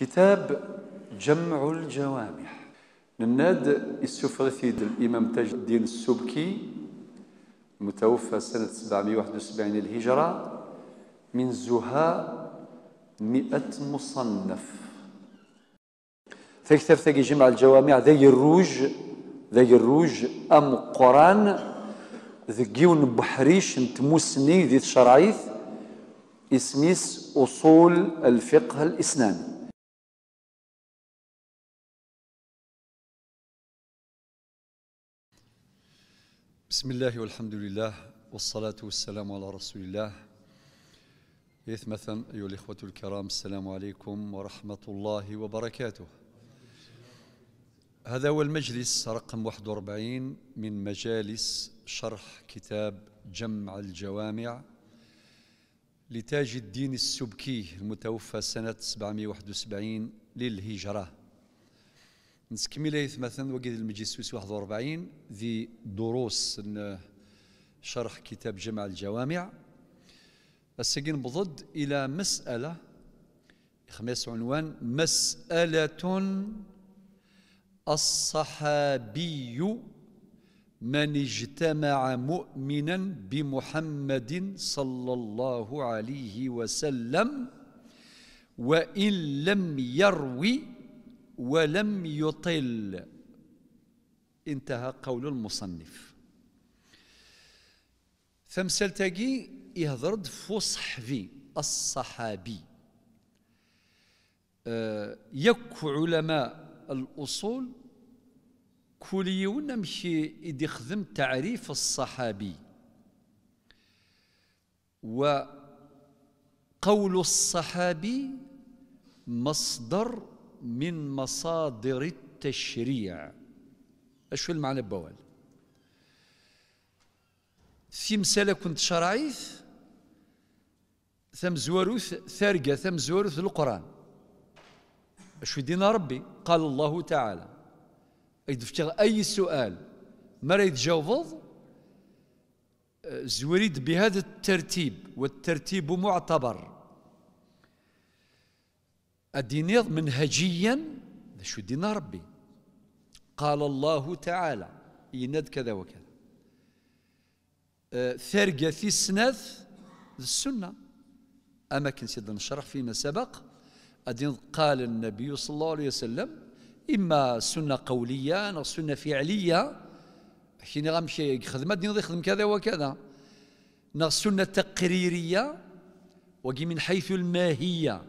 كتاب جمع الجوامع نناد السفرثيد الإمام تاج الدين السبكي المتوفى سنة 771 الهجرة من زها مئة مصنف. فكتاب ثقي جمع الجوامع ذي الروج ذي الروج أم قران ذكيون بحريش نتموسني ذي الشرعيث إسميس أصول الفقه الإسلامي. بسم الله والحمد لله والصلاة والسلام على رسول الله إثمثا أيها الإخوة الكرام السلام عليكم ورحمة الله وبركاته هذا هو المجلس رقم 41 من مجالس شرح كتاب جمع الجوامع لتاج الدين السبكي المتوفى سنة 771 للهجرة نسكمل مثلا وقيد المجلس 41 ذي دروس شرح كتاب جمع الجوامع. السجن بضد إلى مسألة خمس عنوان مسألة الصحابي من اجتمع مؤمنا بمحمد صلى الله عليه وسلم وإن لم يروي ولم يطل. انتهى قول المصنف. ثمثلتقي يهضرد فصح في الصحابي. أه يك علماء الأصول كل يوم نمشي يخدم تعريف الصحابي. وقول الصحابي مصدر من مصادر التشريع. اش المعنى بوال في مسألة كنت شرعيث ثم زواروث ثارقة ثم زواروث القرآن. اش دينا ربي؟ قال الله تعالى. أي سؤال ما راه يتجاوب زوريد بهذا الترتيب والترتيب معتبر. الدينيض منهجيا شو دين ربي؟ قال الله تعالى يند كذا وكذا. أه ثرقة في السناث السنة أما كنت نشرح فيما سبق أدين قال النبي صلى الله عليه وسلم إما سنة قولية أو سنة فعلية حين غمشي خدمة دين يخدم كذا وكذا. نغ سنة تقريرية وقي من حيث الماهية.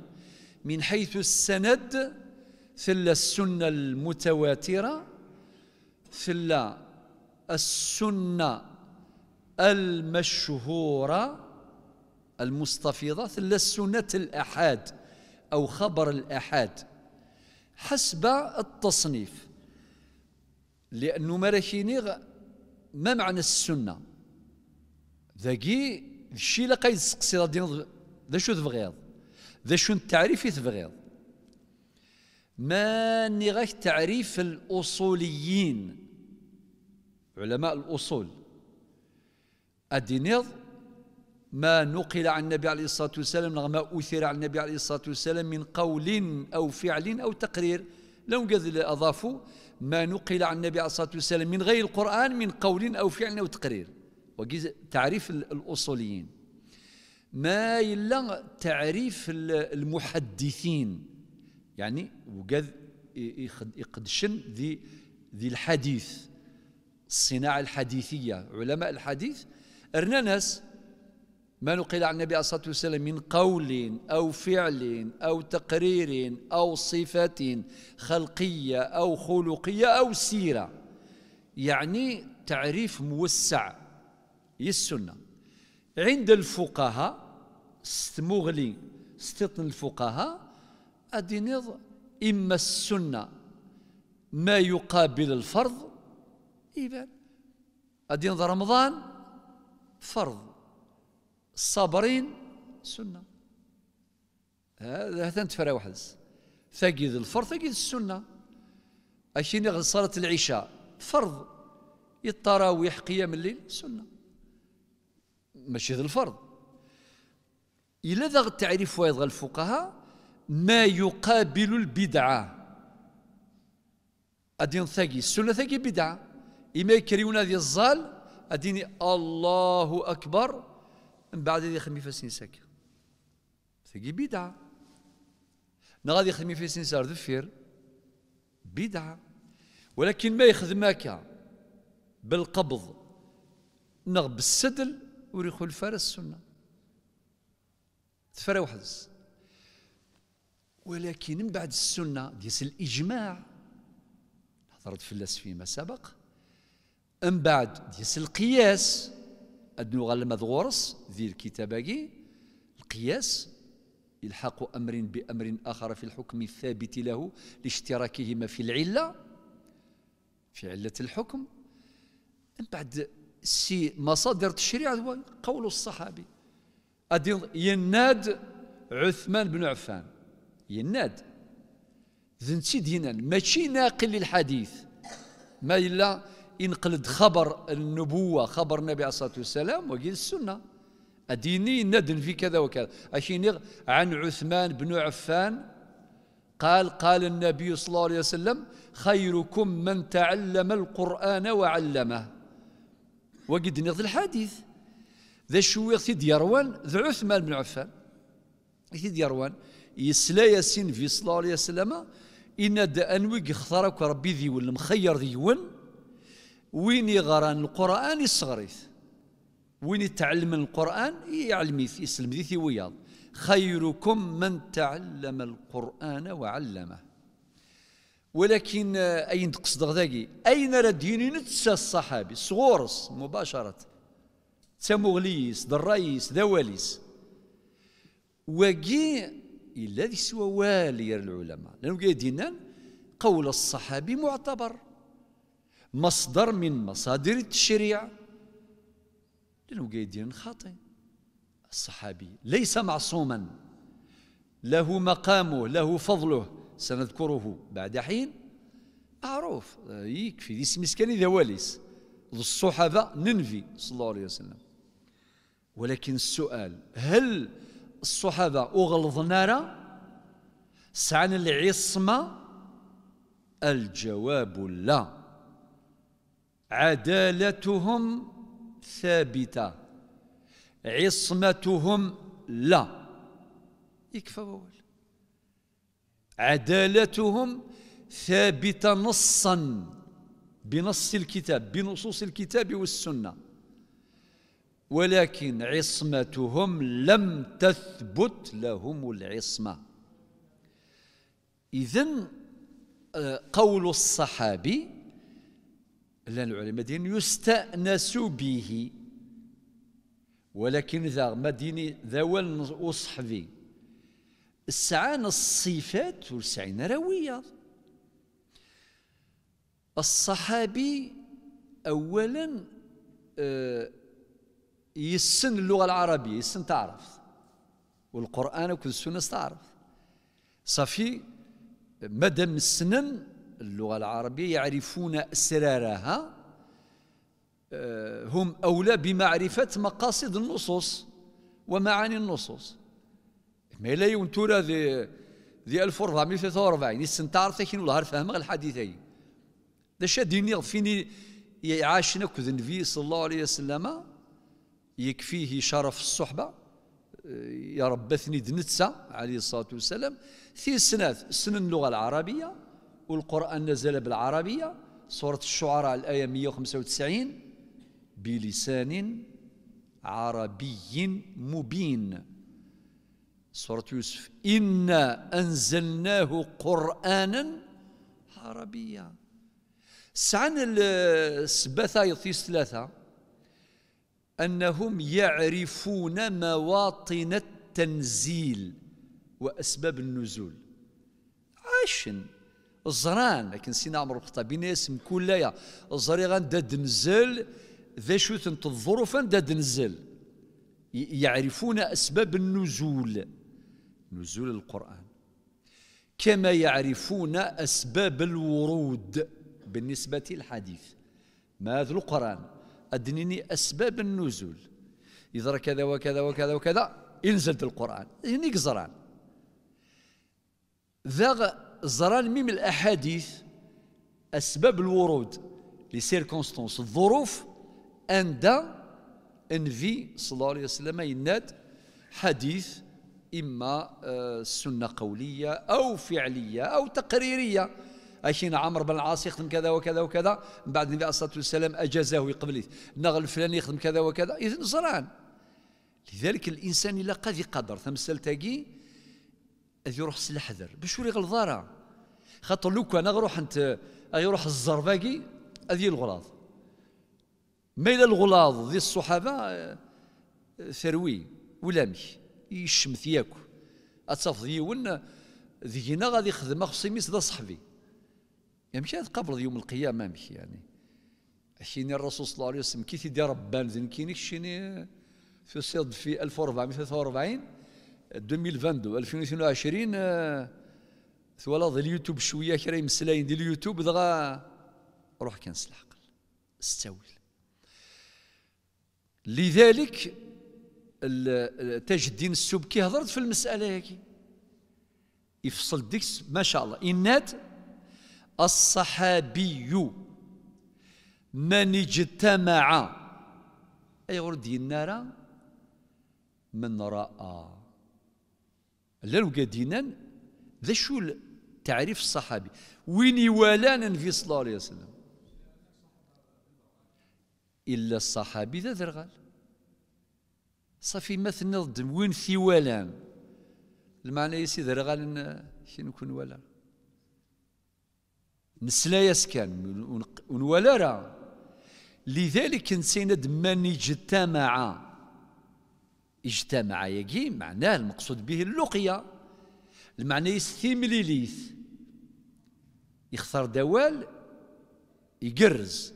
من حيث السند ثل السنة المتواترة ثل السنة المشهورة المستفيضة ثل السنة الأحاد أو خبر الأحاد. حسب التصنيف لأنه مرشيني ما معنى السنة؟ ذاكي الشيء لقى يسقسي ذا شو تبغيض ذا شو التعريف تبغيض ما نغاك تعريف الأصوليين. علماء الأصول. الدينيض ما نقل عن النبي عليه الصلاة والسلام ما أثر عن النبي عليه الصلاة والسلام من قول أو فعل أو تقرير. لو قد أضافوا ما نقل عن النبي عليه الصلاة والسلام من غير القرآن من قول أو فعل أو تقرير. تعريف الأصوليين. ما إلا تعريف المحدثين. يعني وقد يقدشن ذي ذي الحديث. الصناعة الحديثية علماء الحديث. أرنا ناس ما نقل عن النبي عليه الصلاة والسلام من قول أو فعل أو تقرير أو صفة خلقية أو خلقية أو سيرة. يعني تعريف موسع. هي السنة. عند الفقهاء استمغلي استطن الفقهاء أدينيض إما السنة ما يقابل الفرض إذا أدينيض رمضان فرض الصابرين سنة. هذا تفرع واحد. ثقيد الفرض ثقيد السنة. أشيني صلاة العشاء فرض التراويح قيام الليل سنة. ماشي ذا الفرض. إلا ذا التعريف وايض الفقهاء ما يقابل البدعة. أدين ثقي السنة ثقي بدعة. إما يكريون هذه الظال أديني الله أكبر. من بعد ذي خمي فاسين ساكا ثقي بدعة. نغادي خمي فاسين سار ذفير بدعة. ولكن ما يخدمك بالقبض. نغ بالسدل. وريخو الفارس السنة. تفرى وحدس ولكن من بعد السنة ديس الإجماع. هضرت فلاس فيما سبق. من بعد ديس القياس. أدنو غلما ذغورس ذي الكتابة القياس. إلحاق أمر بأمر آخر في الحكم الثابت له لاشتراكهما في العلة. في علة الحكم. من بعد سي مصادر التشريع هو قول الصحابي. يناد عثمان بن عفان. يناد. ذنتي دينا ماشي ناقل للحديث. ما إلا ينقلد خبر النبوة خبر النبي عليه الصلاة والسلام وقيل السنة. أديني ندن في كذا وكذا. أشيني عن عثمان بن عفان. قال قال النبي صلى الله عليه وسلم خيركم من تعلم القرآن وعلمه. وقد نغض الحديث. ذا شو سيد يروان ذا عثمان بن عفان. سيد يروان يسلا ياسين في صلى الله عليه وسلم إن دا أنوي اختارك ربي ذي ولا مخير ذي وين يغران القرآن يصغريث وين يتعلم القرآن يعلميث يسلم ذي وياض خيركم من تعلم القرآن وعلمه. ولكن أين تقصد ذاكي أين رديني نتسى الصحابي؟ صغورس مباشرة. تمغليس درايس دواليس. وقي إلا ذي سوى والي العلماء. لأنه قاعدين قول الصحابي معتبر. مصدر من مصادر التشريع. لأنه قاعدين خاطئ. الصحابي ليس معصوما. له مقامه له فضله. سنذكره بعد حين. معروف يكفي ذي مسكن إذا واليس الصحابة ننفي صلى الله عليه وسلم. ولكن السؤال هل الصحابة أغلظ نارا سعن العصمة؟ الجواب لا. عدالتهم ثابتة عصمتهم لا. يكفى بول عدالتهم ثابتة نصا بنص الكتاب بنصوص الكتاب والسنة. ولكن عصمتهم لم تثبت لهم العصمة. إذن آه، قول الصحابي لأن العلماء دين يستأنس به. ولكن ذا مديني ذوال أصحبي السعان الصفات والسعين روية الصحابي أولا آه، يسن اللغة العربية يسن تعرف والقرآن وكل السنة تعرف. صافي مدام السنن اللغة العربية يعرفون أسرارها آه، هم أولى بمعرفة مقاصد النصوص ومعاني النصوص. ما لا يونتورا ذي ذي 1443 يسن تعرف ثكين ولا فهم الحديثين ذا شاديني فيني يعاشنا كذ النبي صلى الله عليه وسلم يكفيه شرف الصحبة. يا ربثني دنتسا عليه الصلاة والسلام. في سنة سن اللغة العربية والقرآن نزل بالعربية. سورة الشعراء الآية 195 بلسان عربي مبين. سورة يوسف. إنا أنزلناه قرآنا عربيا. سعن السباثة يطيس ثلاثة. أنهم يعرفون مواطن التنزيل وأسباب النزول. عاشن الزران لكن سينا عمر الخطابي ناس مكولايا الزري غندا دنزل ذا شو الظروف دا دنزل يعرفون أسباب النزول. نزول القرآن. كما يعرفون أسباب الورود بالنسبة للحديث. ماذا القرآن؟ أدنيني أسباب النزول. إذا كذا وكذا وكذا وكذا انزلت القرآن. هنيك زران. ذا زران ميم الأحاديث أسباب الورود. لي سيركونستونس الظروف عند انفي صلى الله عليه وسلم يناد حديث إما آه، سنة قولية أو فعلية أو تقريرية. أشين عمرو بن العاص يخدم كذا وكذا وكذا من بعد النبي عليه الصلاة والسلام أجازه يقبل النغل الفلاني يخدم كذا وكذا إذن زران لذلك الإنسان إلا قد يقدر. ثمثل تاقي يروح سلحذر باش وري غلظارة خاطر لو كان غروح أنت يروح الزرباقي هذه الغلاظ. ما إلى الغلاظ ذي الصحابة آه، ثروي ولامي يشمث ياكو أتصف يون ذينا غادي يخدم خصي ميس ذا صحبي. يعني مشي قبل يوم القيامة مشي يعني. حين الرسول صلى الله عليه وسلم كي تيدي ربان ذن كينيك شيني في صيد في 1443 2022 2022 ثوالظ اليوتيوب شوية كرا يمسلاين ديال اليوتيوب دغا روح كنس العقل استوي. لذلك تاج الدين السبكي هضرت في المسألة هيك يفصل ديكس ما شاء الله. إنات الصحابي من اجتمع أي غرد النار من رأى. لو قادينا ذا شو تعريف الصحابي؟ وين يوالان النبي صلى الله عليه وسلم؟ إلا الصحابي ذا ذرغال. صافي مثل ضد وين ثوالان المعنى يسي ذرغال شنو نكون ولا نسلا يسكن ونولا راه. لذلك نسينا من اجتمع اجتمع يجي معناه المقصود به اللقية المعنى يستيمليليث يختار دوال يقرز.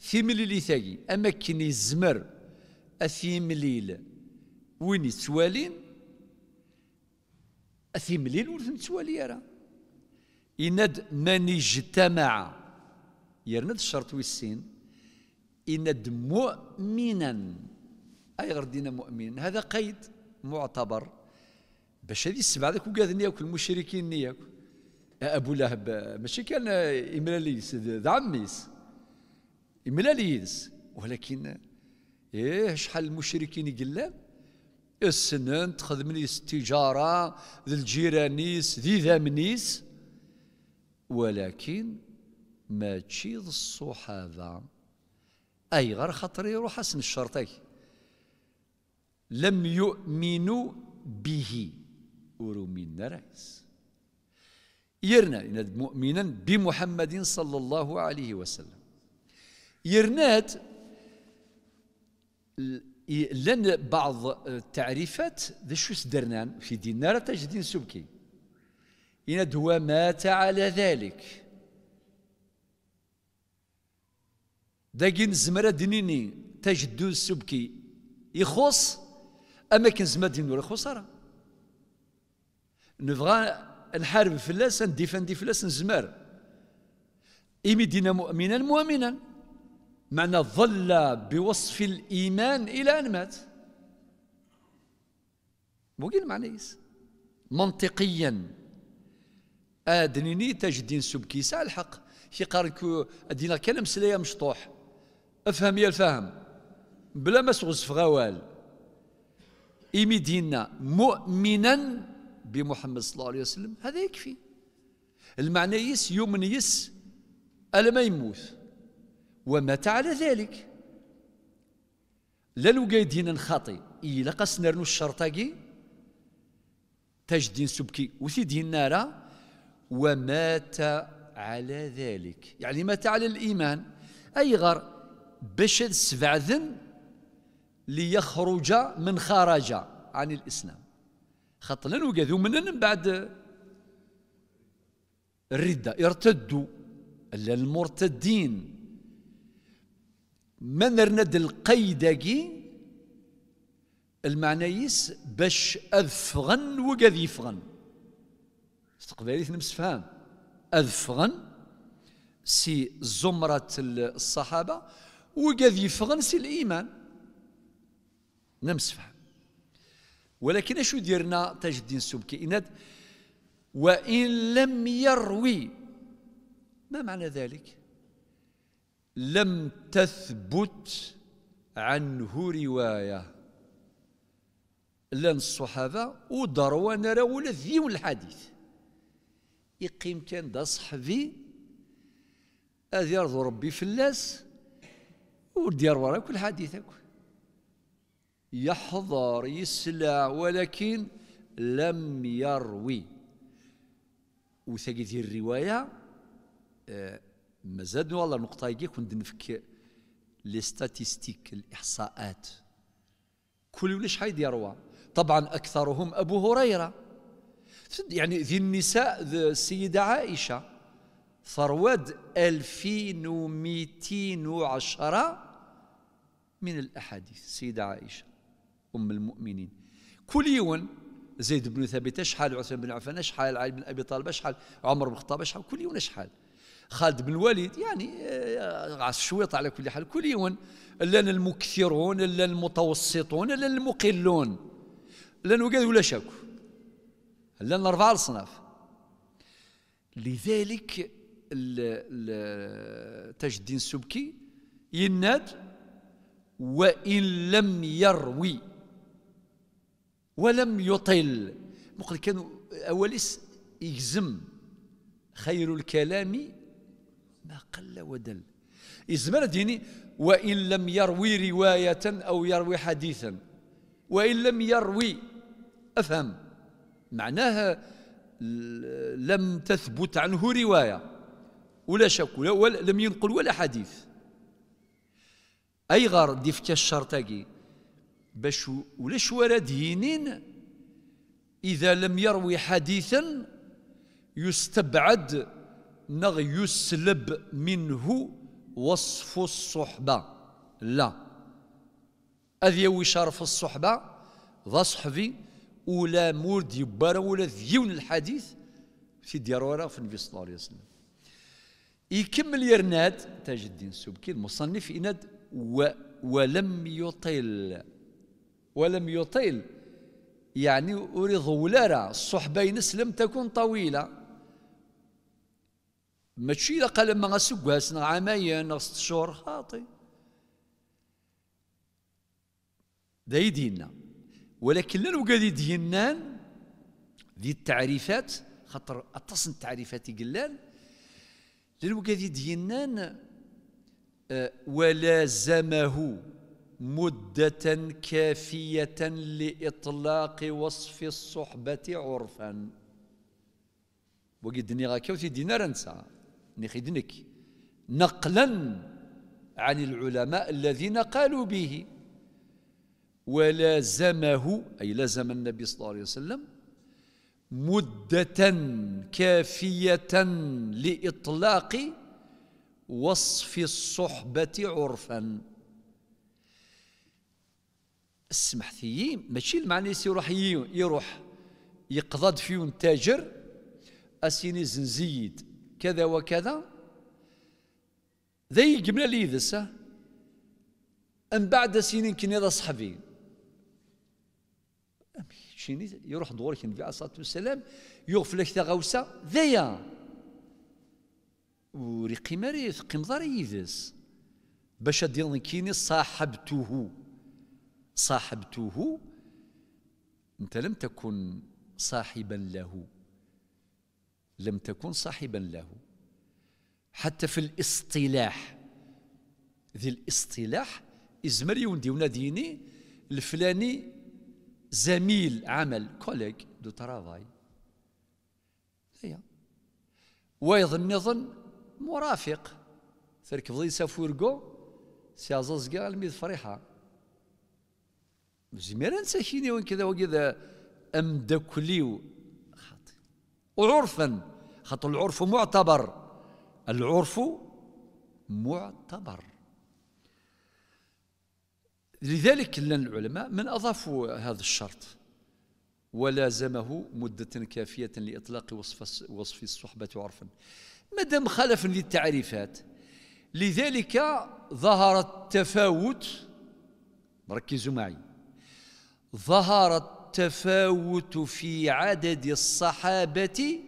ثيمليلي ثاقي أما كني الزمر أثيمليل وين يتوالين أثيمليل ور تنتوالي راه. إند من اجتمع يرند الشرط والسين. إند مؤمنا. أي غردينا مؤمنا هذا قيد معتبر. باش هذه السبعة ذاك وقاذ نياك المشركين نياك أبو لهب ماشي كان إملاليس ذا عميس. إملاليس. ولكن إيه شحال المشركين يقلان السنن تخدم التجارة ذي الجيرانيس ذي ذامنيس ولكن ما تشيض الصحابة. أي غير خاطر يروح حسن الشرطي. لم يؤمنوا به. من رئيس يرنا مؤمنا بمحمد صلى الله عليه وسلم. يرنات لن بعض التعريفات ذا شو سدرنان في ديننا؟ تجدين سبكي. إن هو مات على ذلك. داكين زمرة دنيني تجدو السبكي يخص أما كان زمرة دين يخص راه نبغى نحارب فلاس نديفندي فلاس نزمر. إيمي دينا مؤمنا مؤمنا. معنى ظل بوصف الإيمان إلى أن مات. مو المعنى يس منطقيا. آدنيني تجدين سبكي الحق. شي قارك أدينا كلام سلايا مشطوح. أفهم يا الفهم. بلا ما سغز غوال. إيمي دينا مؤمنا بمحمد صلى الله عليه وسلم. هذا يكفي. المعنى يس يوم يس ألا ما يموت. ومات على ذلك. لا لو قايدين خاطي إلا قصنا نرنو الشرطاقي تجدين سبكي وثيدين نارا ومات على ذلك. يعني مات على الإيمان أي غر باش السبع ذن ليخرج من خرج عن الإسلام. خطنا وقذوا من بعد الردة ارتدوا المرتدين. من رند القيداكي المعنيس باش أذفغن وقذ يفغن. استقباليت نمسفهام أذفغن سي زمرة الصحابة وقذ يفغن سي الإيمان. نمسفهم. ولكن أشو ديرنا تاج الدين السبكي إناد وإن لم يروي. ما معنى ذلك؟ لم تثبت عنه رواية. لأن الصحابة ودروا نرى ولا ذيو الحديث. يقيم كان دا صحبي هذا يرضو ربي فلاس ودير ورا كل حديثك يحضر يسلع ولكن لم يروي. وثقي الرواية مازال والله نقطة كنت نفك لي ستاتيستيك الإحصاءات. كل ولا شحال يروى طبعا أكثرهم أبو هريرة. يعني ذي النساء السيدة عائشة فرواد 2210 من الأحاديث السيدة عائشة أم المؤمنين. كل يوم زيد بن ثابت شحال عثمان بن عفان شحال علي بن أبي طالب شحال عمر بن الخطاب شحال كل يوم شحال خالد بن الوليد يعني آه، شويط على كل حال. كل يوم لنا المكثرون لنا المتوسطون لنا المقلون. لأنه قال ولا شاكو لأن أربعة الصناف لذلك تاج الدين السبكي يناد وإن لم يروي ولم يطل. مقل كانوا أوليس يجزم خير الكلام قل ودل. إزمر ديني وإن لم يروي رواية أو يروي حديثا. وإن لم يروي أفهم. معناها لم تثبت عنه رواية. ولا شك ولا لم ينقل ولا حديث. أي غار ديفك الشرطاقي باش ولاش ورد هينين إذا لم يروي حديثا يستبعد نغ يسلب منه وصف الصحبة. لا. أذي وشرف الصحبة ذا صحبي ولا مورد يبارا ولا ذيون الحديث في ديار في النبي صلى الله عليه وسلم. يكمل يرناد تاج الدين السبكي المصنف يناد و ولم يطل ولم يطل يعني أريد ولارا الصحبة ينس لم تكن طويلة. ماشي إذا قال ما غسوق عامين ست شهور خاطي. دا يدينا ولكن لانو قال يدينان ذي التعريفات خاطر اتصن التعريفات يقلان لانو قال يدينان آه، ولازمه مدة كافية لإطلاق وصف الصحبة عرفا. وقد نغاكا دينار انسى نخدنك. نقلا عن العلماء الذين قالوا به. ولازمه أي لزم النبي صلى الله عليه وسلم مدة كافية لإطلاق وصف الصحبة عرفا. اسمح ماشي المعني يروح يروح يقضد فيون تاجر أسيني زنزيد. كذا وكذا. ذي جملة لي ذسه أن بعد سنين كني هذا صحبي شيني يروح دورك النبي عليه الصلاه والسلام يغفل لك غوسة. ذيا. وريقي ماري قمضار يذس باش ديال كيني صاحبته. صاحبته. أنت لم تكن صاحبا له. لم تكن صاحبا له. حتى في الاصطلاح ذي الاصطلاح إزمر يوندي وناديني الفلاني زميل عمل كوليك دو ترافاي. هي ويظن يظن مرافق. تركب ضي سافورقو سيازوزقا الميد فريحة. زميران ساكيني وين كذا وكذا أمدكليو. خاطي وعرفا خاطر العرف معتبر. العرف معتبر. لذلك لأن العلماء من أضافوا هذا الشرط. ولازمه مدة كافية لإطلاق وصف وصف الصحبة عرفا. ما دام خلف للتعريفات لذلك ظهر التفاوت. ركزوا معي. ظهر التفاوت في عدد الصحابة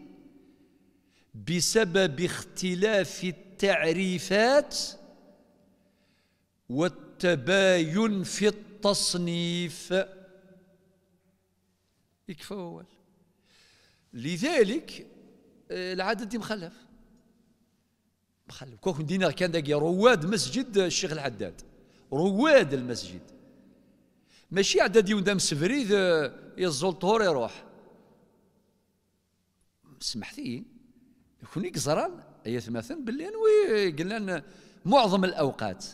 بسبب اختلاف التعريفات والتباين في التصنيف. يكفى أول. لذلك آه، العدد مخلف. مخلف. كوك دينا كان داكي رواد مسجد الشيخ الحداد رواد المسجد. ماشي عدد يودام سفريد آه، يزول طهور يروح. سمحتي. يكون يقزران اي مثلا باللي نوي قلنا معظم الأوقات.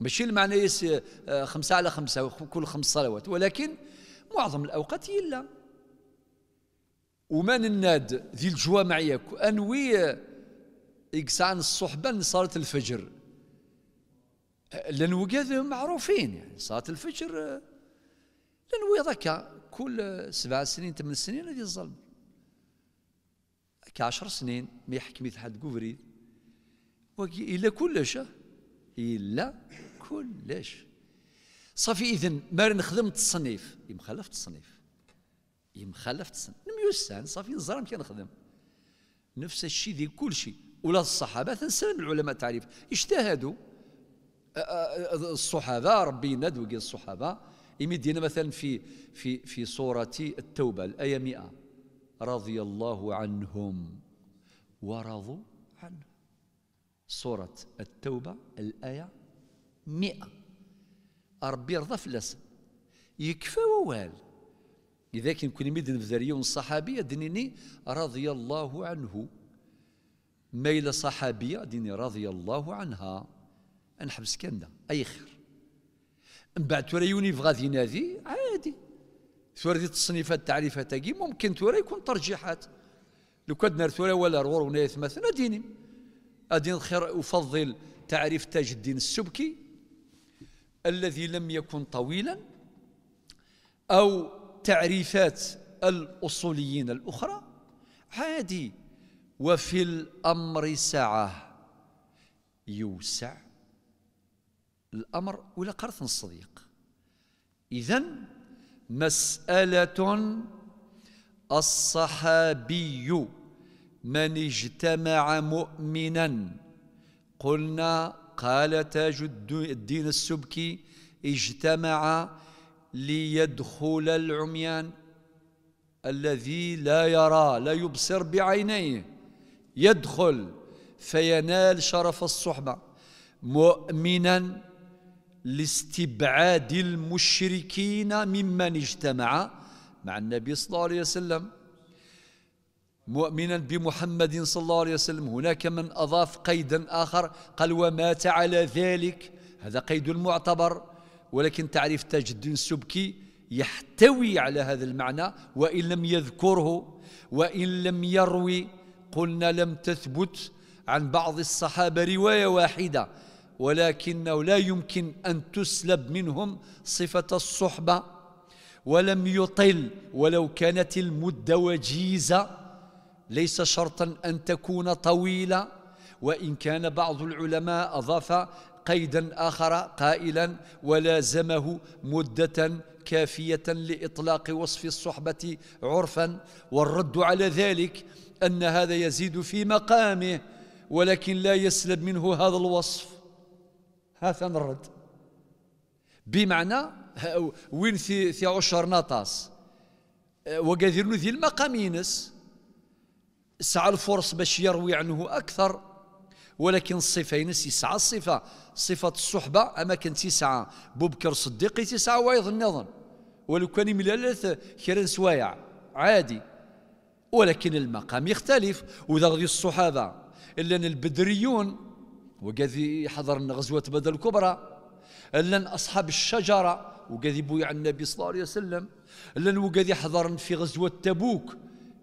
ماشي المعنى يس آه، خمسة على خمسة كل خمس صلوات ولكن معظم الأوقات يلا ومن الناد ذي الجوامع أنوي إقسان الصحبة صلاة الفجر. لأن وقاد معروفين يعني صلاة الفجر لأن ذاك كل سبع سنين ثمان سنين هذه الظلم. كعشر سنين ما يحكم حد كوفريد إلا كلش إلا كلش. صافي إذن ما نخدم التصنيف يمخلف التصنيف يمخلف التصنيف نميوسان صافي نزرم كي نخدم. نفس الشيء ذي كل شيء ولا الصحابة تنسلم العلماء تعريف اجتهدوا الصحابة ربي يناد الصحابة. يمدينا مثلا في في في سورة التوبة الآية 100 رضي الله عنهم. ورضوا عنه. سورة التوبة الآية مئة. ربي يرضى فلاس يكفى ووال. إذا كان كل ميدن في صحابية دنيني رضي الله عنه. ميل صحابية ديني رضي الله عنها. نحبس كندا أي خير. من بعد تورا يوني غادي ينادي عادي. تورا دي التصنيفات التعريفات تاقي ممكن تورا يكون ترجيحات. لو كان تورا ولا رور ونايث مثلا ديني أدين خير أفضل تعريف تاج الدين السبكي الذي لم يكن طويلا أو تعريفات الأصوليين الأخرى. عادي. وفي الأمر سعة. يوسع الأمر ولا قرث الصديق إذن مسألة الصحابي من اجتمع مؤمنا. قلنا قال تاج الدين السبكي اجتمع ليدخل العميان الذي لا يرى لا يبصر بعينيه. يدخل فينال شرف الصحبة. مؤمنا لاستبعاد المشركين ممن اجتمع مع النبي صلى الله عليه وسلم. مؤمنا بمحمد صلى الله عليه وسلم. هناك من أضاف قيدا آخر قال ومات على ذلك. هذا قيد معتبر ولكن تعريف تاج الدين السبكي يحتوي على هذا المعنى وإن لم يذكره وإن لم يروي قلنا لم تثبت عن بعض الصحابة رواية واحدة. ولكنه لا يمكن أن تسلب منهم صفة الصحبة ولم يطل ولو كانت المدة وجيزة. ليس شرطا أن تكون طويلة وإن كان بعض العلماء أضاف قيدا آخر قائلا ولازمه مدة كافية لإطلاق وصف الصحبة عرفا والرد على ذلك أن هذا يزيد في مقامه ولكن لا يسلب منه هذا الوصف. هذا الرد بمعنى وين في عشر نطاس. وقادر ذي المقام ينس سعى الفرص باش يروي عنه أكثر ولكن الصفة ينس يسعى الصفة صفة الصحبة أما كانت يسعى بوبكر الصديق يسعى وايض النظر ولو كان يملالث كيران سوايع. عادي. ولكن المقام يختلف. وذا غادي الصحابة. إلا البدريون وقاذي حضر غزوة بدر الكبرى. إلا أصحاب الشجرة وقاذي بويع النبي صلى الله عليه وسلم. إلا وقاذي حضر في غزوة تبوك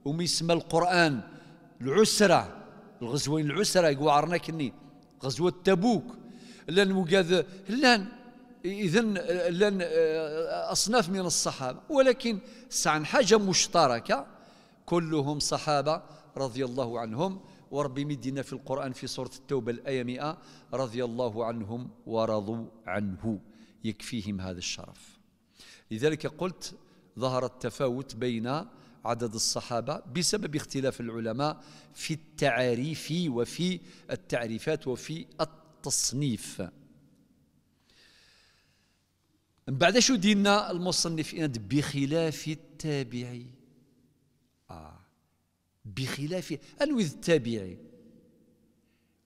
وميسمى القرآن العسرة. الغزوين العسرة يقول كني. غزوة تبوك. لأن وقاذ لأن إذن لأن آه، أصناف من الصحابة. ولكن سعن حاجة مشتركة. كلهم صحابة رضي الله عنهم. وربي مدينا في القرآن في سورة التوبة الآية 100 رضي الله عنهم ورضوا عنه. يكفيهم هذا الشرف. لذلك قلت ظهر التفاوت بين عدد الصحابة بسبب اختلاف العلماء في التعاريف وفي التعريفات وفي التصنيف. من بعد شو دينا المصنف بخلاف التابعي بخلاف أنوذ التابعي.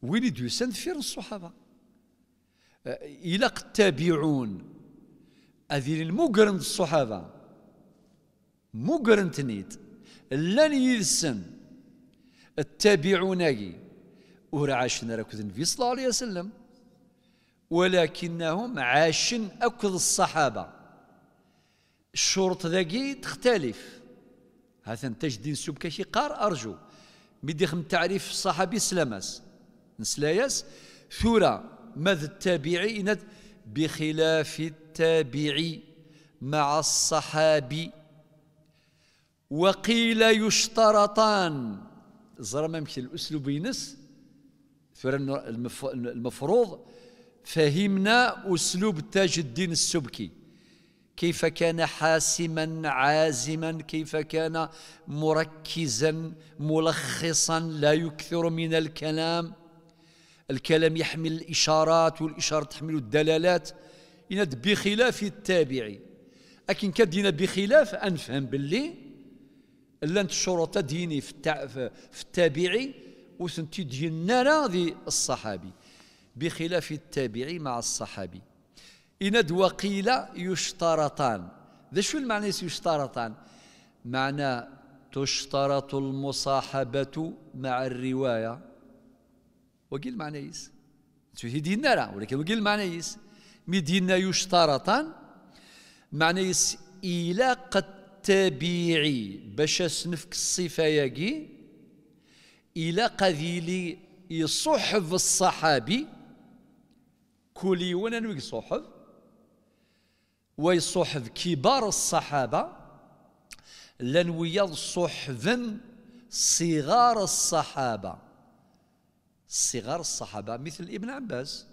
وين يسند في الصحابة. آه، إلى التابعون أذين المقرن الصحابة. مقرن تنيد لن يلسن. التابعون ورا عاشنا ركض النبي صلى الله عليه وسلم. ولكنهم عاشن أكد الصحابة. الشروط ذاكي تختلف. هذا تجدين سبكة قار أرجو. بدي خم تعريف الصحابي سلامس نسلاياس. ثورة ماذا التابعي؟ بخلاف التابعي مع الصحابي. وقيل يشترطان. زرا ما يمكن الأسلوب ينس. المفروض. فهمنا أسلوب تاج الدين السبكي. كيف كان حاسما عازما كيف كان مركزا ملخصا لا يكثر من الكلام. الكلام يحمل الإشارات والإشارات تحمل الدلالات. يناد بخلاف التابعي لكن كدينا بخلاف أنفهم باللي لانت الشروط ديني في, في التابعي وسنتي دينا ذي الصحابي. بخلاف التابعي مع الصحابي. إند وقيل يشترطان. ذا شو المعنى يشترطان؟ معنى تشترط المصاحبة مع الرواية. وقيل معنى يس؟ دينا راه ولكن وقيل معنى يس؟ مي دينا يشترطان؟ معنى يس إلى قد تابعي باش سنفك الصفة ياكي إلى قذيلي يصحف الصحابي كولي وأنا صحف ويصحف كبار الصحابة لن ويض صحفا صغار الصحابة. صغار الصحابة مثل ابن عباس.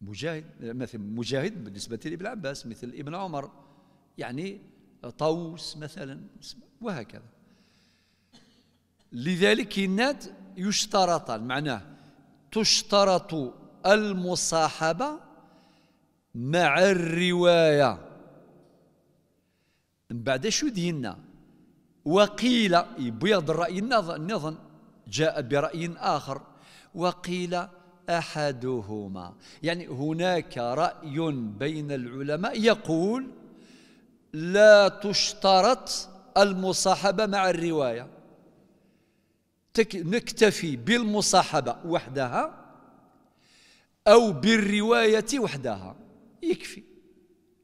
مجاهد مثل مجاهد بالنسبة لابن عباس مثل ابن عمر. يعني طوس مثلا وهكذا. لذلك الناد يشترطان معناه تشترط المصاحبة مع الرواية. من بعد شو دينا وقيل يبيض الرأي النظن جاء برأي آخر. وقيل أحدهما. يعني هناك رأي بين العلماء يقول لا تشترط المصاحبة مع الرواية. نكتفي بالمصاحبة وحدها أو بالرواية وحدها. يكفي.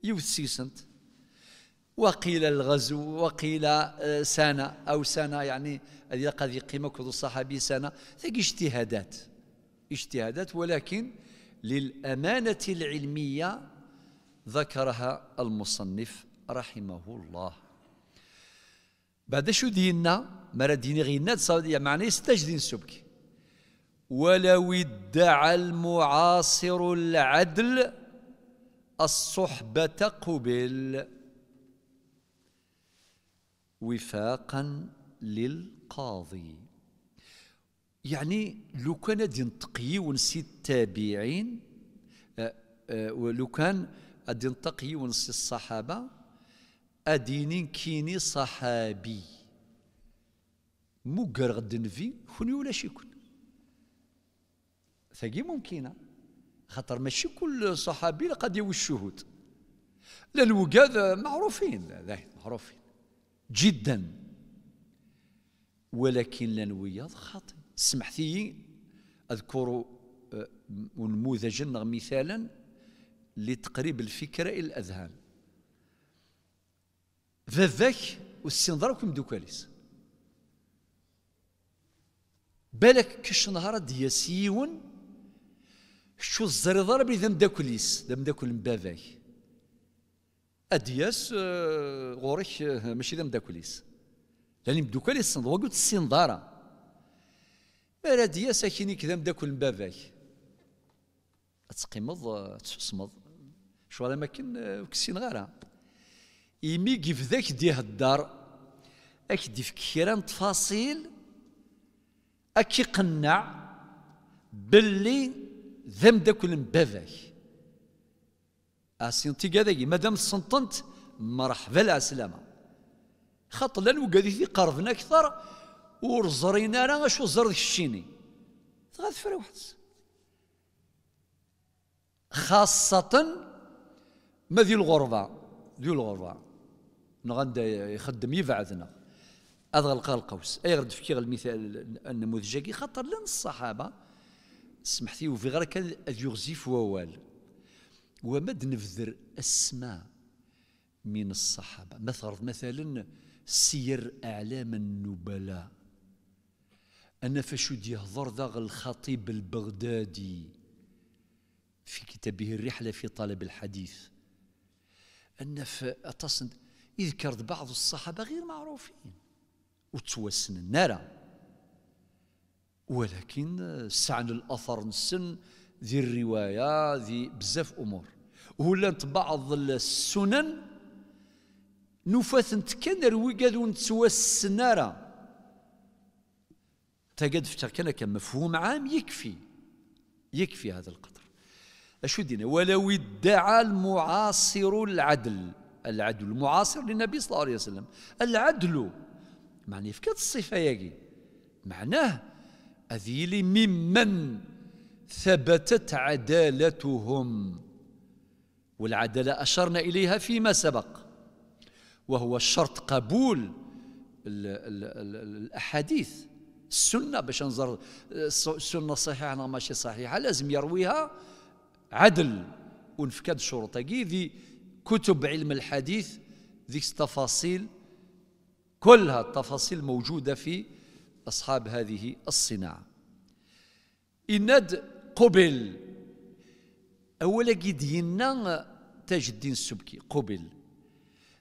يوسيسنت وقيل الغزو وقيل آه، سنة أو سنة يعني هذه قد يقيم كل الصحابي سنة. اجتهادات. اجتهادات ولكن للأمانة العلمية ذكرها المصنف رحمه الله. بعد شو دينا مرا ديني غينا تصاودية معنى يستجدين السبك ولو ادعى المعاصر العدل الصحبة قبل وفاقا للقاضي. يعني لو كان ينتقي ونسي التابعين آه، آه، ولو كان ينتقي ونسي الصحابة أدينين كيني صحابي. مقر غد نفي خوني ولا شيكون ثقي ممكنة. خاطر ماشي كل صحابي قد يوي الشهود. لا الوقاد معروفين لا معروفين جدا. ولكن لنوياض خاطئ. سمحتي أذكر آه، نموذجا مثالا لتقريب الفكرة إلى الأذهان. فذاك والسنظر كم دوكاليس بالك كش نهار دياسيون شو الزريضة بلي ذم داكوليس ذم داكل باباك. أدياس آه، غورك آه، ماشي ذم داكوليس. لأني مدوكاليس السنظر وقلت السنظارة مالا دياس أكيني كذا مداكل باباك؟ تسقيمض تسمض شو هذا ما كسين غارة. إيمي كيف ذاك ديه الدار؟ أكدي في كيران تفاصيل أكي قنع باللي ذم داكل باباك. اسينتي كذا مادام سنطنت مرحبا العسلامة خاطر لا نوقادي قربنا أكثر ورزرينا راه شو زر الشيني غاد واحد خاصة ما ذي الغربة ذي الغربة نغد يخدم يبعثنا القى القوس اي غير تفكير المثال النموذج خاطر لأن الصحابه سمحتي وفي غير كان يغزف ووال. ومد نفذر أسماء من الصحابة. مثلا مثلا سير أعلام النبلاء. أنا فاش يهضر ذا الخطيب البغدادي في كتابه الرحلة في طلب الحديث. أن في يذكر بعض الصحابة غير معروفين. وتوسن النار ولكن سعن الأثر نسن ذي الرواية ذي بزاف أمور. ولا بعض السنن نفاث كان روي قادو نتوسن نارا تقد فتر كان كمفهوم عام يكفي يكفي هذا القدر. أشو دينا؟ ولو ادعى المعاصر العدل العدل المعاصر للنبي صلى الله عليه وسلم. العدل معني في كات الصفة ياكي. معناه أذيلي ممن ثبتت عدالتهم والعدالة أشرنا إليها فيما سبق وهو شرط قبول ال ال ال الأحاديث السنة باش نظر السنة صحيحة ماشي صحيحة لازم يرويها عدل ونفكاد شروط ذي كتب علم الحديث ذيك التفاصيل كلها التفاصيل موجودة في أصحاب هذه الصناعة. إند قبل. أولا قد ينا تاج الدين السبكي قبل.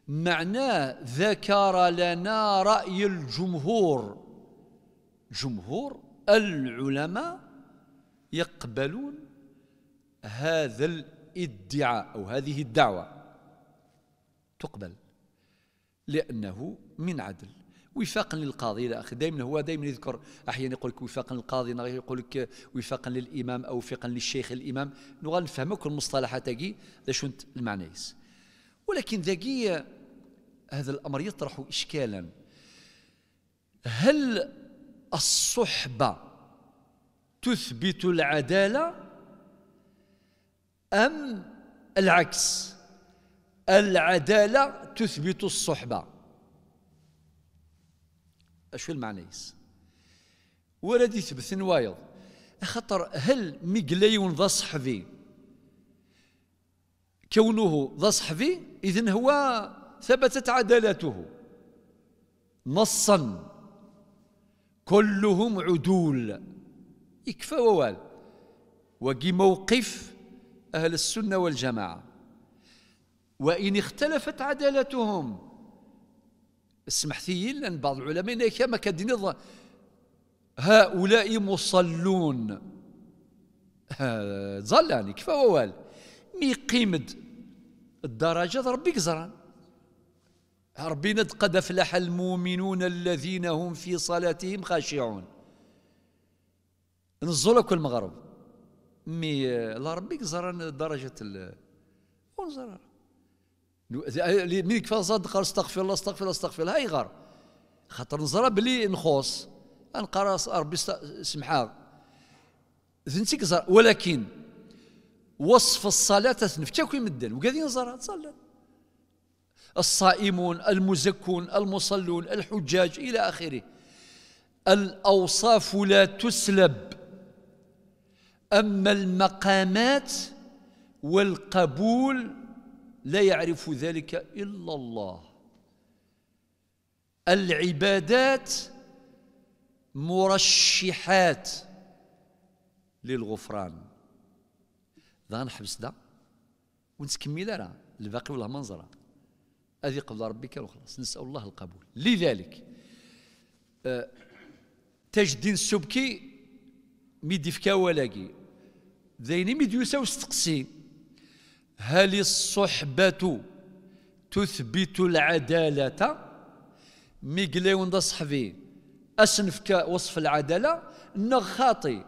معناه ذكر لنا رأي الجمهور. جمهور العلماء يقبلون هذا الادعاء أو هذه الدعوة. تقبل. لأنه من عدل. وفاقا للقاضي. اخره دائما هو دائما يذكر أحيانا يقول لك وفاقا للقاضي يقول لك وفاقا للإمام أو وفاقا للشيخ الإمام. نغال نفهمك المصطلحات تاكي ذا شنو المعنى ولكن ذاكي هذا الأمر يطرح اشكالا. هل الصحبة تثبت العدالة أم العكس؟ العدالة تثبت الصحبة. اش يس ورد يثبت نوايض خطر هل مقليون ذا صحفي؟ كونه ذا صحفي إذن هو ثبتت عدالته. نصا. كلهم عدول. يكفى ووال. وقي موقف أهل السنة والجماعة. وإن اختلفت عدالتهم. السمحتيين لأن بعض العلماء كما كدين هؤلاء مصلون. ظل يعني كيف ووال مي قيمد الدرجة؟ ربي كزران ربي قد أفلح المؤمنون الذين هم في صلاتهم خاشعون. نزلوا كل المغرب. مي لا ربي كزران درجة ونزران من يكفى صدق استغفر الله استغفر الله استغفر الله. هاي غار. خاطر نزرى بلي نخوص. نقرا ربي سمحا ذنتي كزر ولكن وصف الصلاة تنفتك يمدن وقاعدين نزرى؟ تصلى. الصائمون المزكون المصلون الحجاج إلى آخره. الأوصاف لا تسلب. أما المقامات والقبول لا يعرف ذلك إلا الله. العبادات مرشحات للغفران. ذا نحبس دا ونسكمل راه الباقي والله منظرة. هذه قبل ربك وخلاص. نسأل الله القبول. لذلك آه تجدين السبكي ميدي فكا ولاقي ذيني ميدي يساو استقسي هل الصحبة تثبت العدالة؟ ميقليون دا صحفي أسنفك وصف العدالة؟ نغ خاطي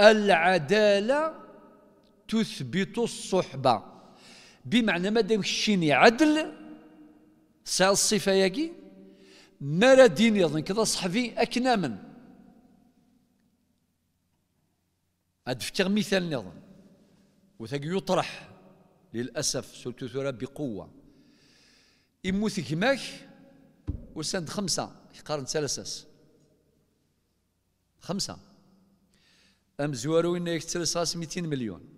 العدالة تثبت الصحبة. بمعنى ما دام الشيني عدل سأل الصفة ياكي ما دين يظن كذا صحفي أكنا من. أدفتر مثال نظن وثاق يطرح. للأسف سلطة ثورة بقوة. يموت كماك وسند خمسة يقارن ثلاثة خمسة. أم زوارو إنه يكتسلس 200 مليون.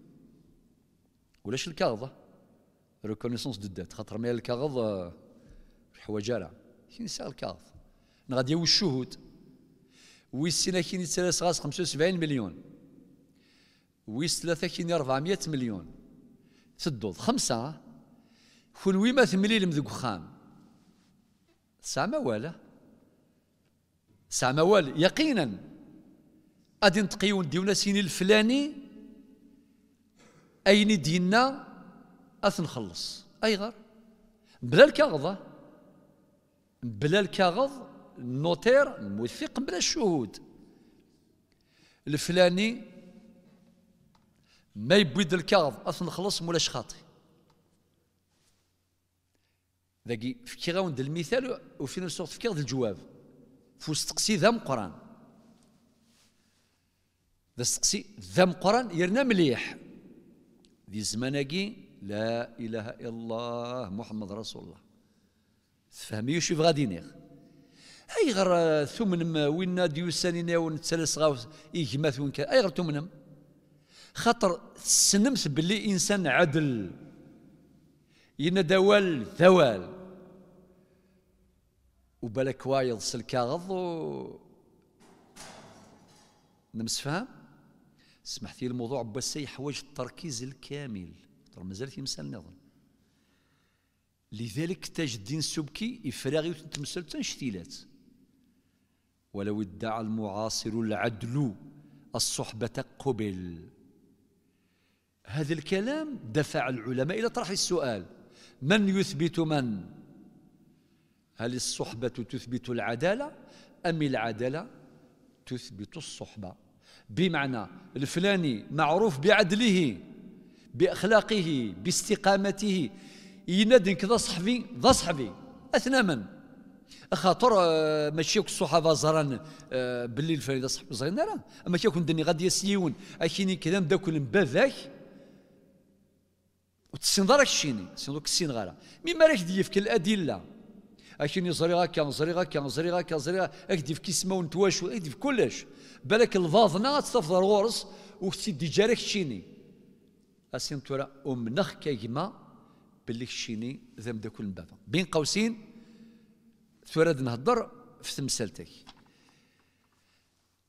ولاش الكاغضة ريكونيسونس دو دات خاطر مال الكاغض الحواجارة كاين ساعة الكاغض. غادي الشهود. ويس سنة كاين يتسلس غاز 75 مليون. ويس ثلاثة كاين 400 مليون. تدوض خمسة كون ويما ثمليل مذوق خام ساعة موالا ساعة موال يقينا. غادي نتقيون ديونا سيني الفلاني أين دينا أي غير بلا الكاغض بلا الكاغض النوتير الموثق بلا الشهود. الفلاني ما يبيد الكاغض اثنخلص مولاش خاطي ذاكي فكي غاوند المثال وفي نفس الوقت فكي الجواب. فوس تقسي ذا مقران. ذا تقسي ذا مقران يرنا مليح. ذي زماناكي لا إله إلا الله محمد رسول الله. تفهمي شوف غادي نيغ أي غير ثمنم وين ديوسانينا ونتسلس غاوس يجماث وين أي غير ثمنم؟ خاطر سنمت باللي إنسان عدل. يندوال ثوال وبالك وايض سلكاغض و نمسفهم سمحت لي الموضوع بس يحوج التركيز الكامل. ترى مازال يمسال نظن. لذلك تاج الدين السبكي يفراغي تمثل تنشتيلات ولو ادعى المعاصر العدل الصحبة قبل. هذا الكلام دفع العلماء إلى طرح السؤال. من يثبت من؟ هل الصحبة تثبت العدالة أم العدالة تثبت الصحبة؟ بمعنى الفلاني معروف بعدله بأخلاقه باستقامته. ينادن كذا صحفي ذا صحفي أثنى من خاطر آه، ماشي الصحابة زران آه، بالليل فريد صحب زين راه اما كي كون دني غادي يسيون. أكيني كلام داكل وتسين الشيني تسين السين غالا مي مالك ديفك الأدلة؟ اكيني زري هكا زري هكا زري هكا زري اكدي في كيسما ونتواشو اكدي في كلش بالك الفاضنا تستفضل غورس وتسدي جارك الشيني. أسين تورا امنخ كيما باللي الشيني ذم داكل بابا بين قوسين تورد نهضر في تمثالتك.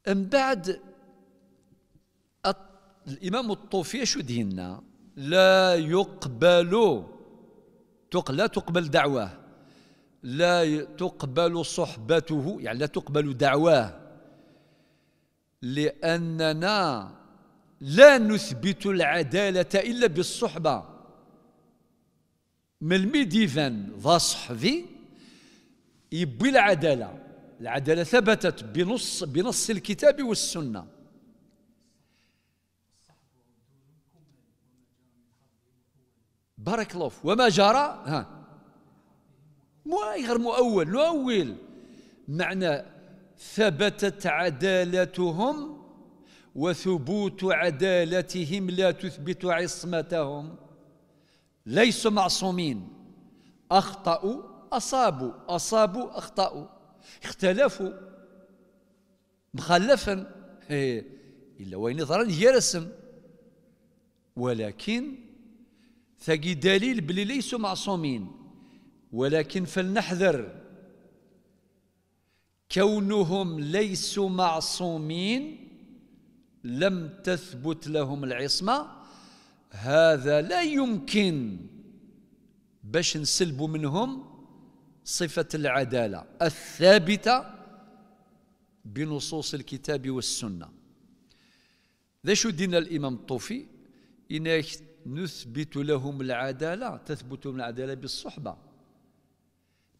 من بعد الإمام الطوفي شو دينا لا يقبل لا تقبل دعواه لا تقبل صحبته يعني لا تقبل دعواه لأننا لا نثبت العدالة إلا بالصحبة. من الميديفان ذا صحبي يبي العدالة. العدالة ثبتت بنص بنص الكتاب والسنة. بارك الله وما جرى؟ ها. مو غير مؤول نؤول معنى ثبتت عدالتهم وثبوت عدالتهم لا تثبت عصمتهم. ليسوا معصومين. أخطأوا أصابوا. أصابوا أخطأوا. اختلفوا. مخلفا. إلا وين ظهر يرسم ولكن ثقي دليل بلي ليسوا معصومين ولكن فلنحذر. كونهم ليسوا معصومين لم تثبت لهم العصمة هذا لا يمكن باش نسلبوا منهم صفة العدالة الثابتة بنصوص الكتاب والسنة. ذا شو دين الإمام الطوفي؟ نثبت لهم العدالة تثبت لهم العدالة بالصحبة.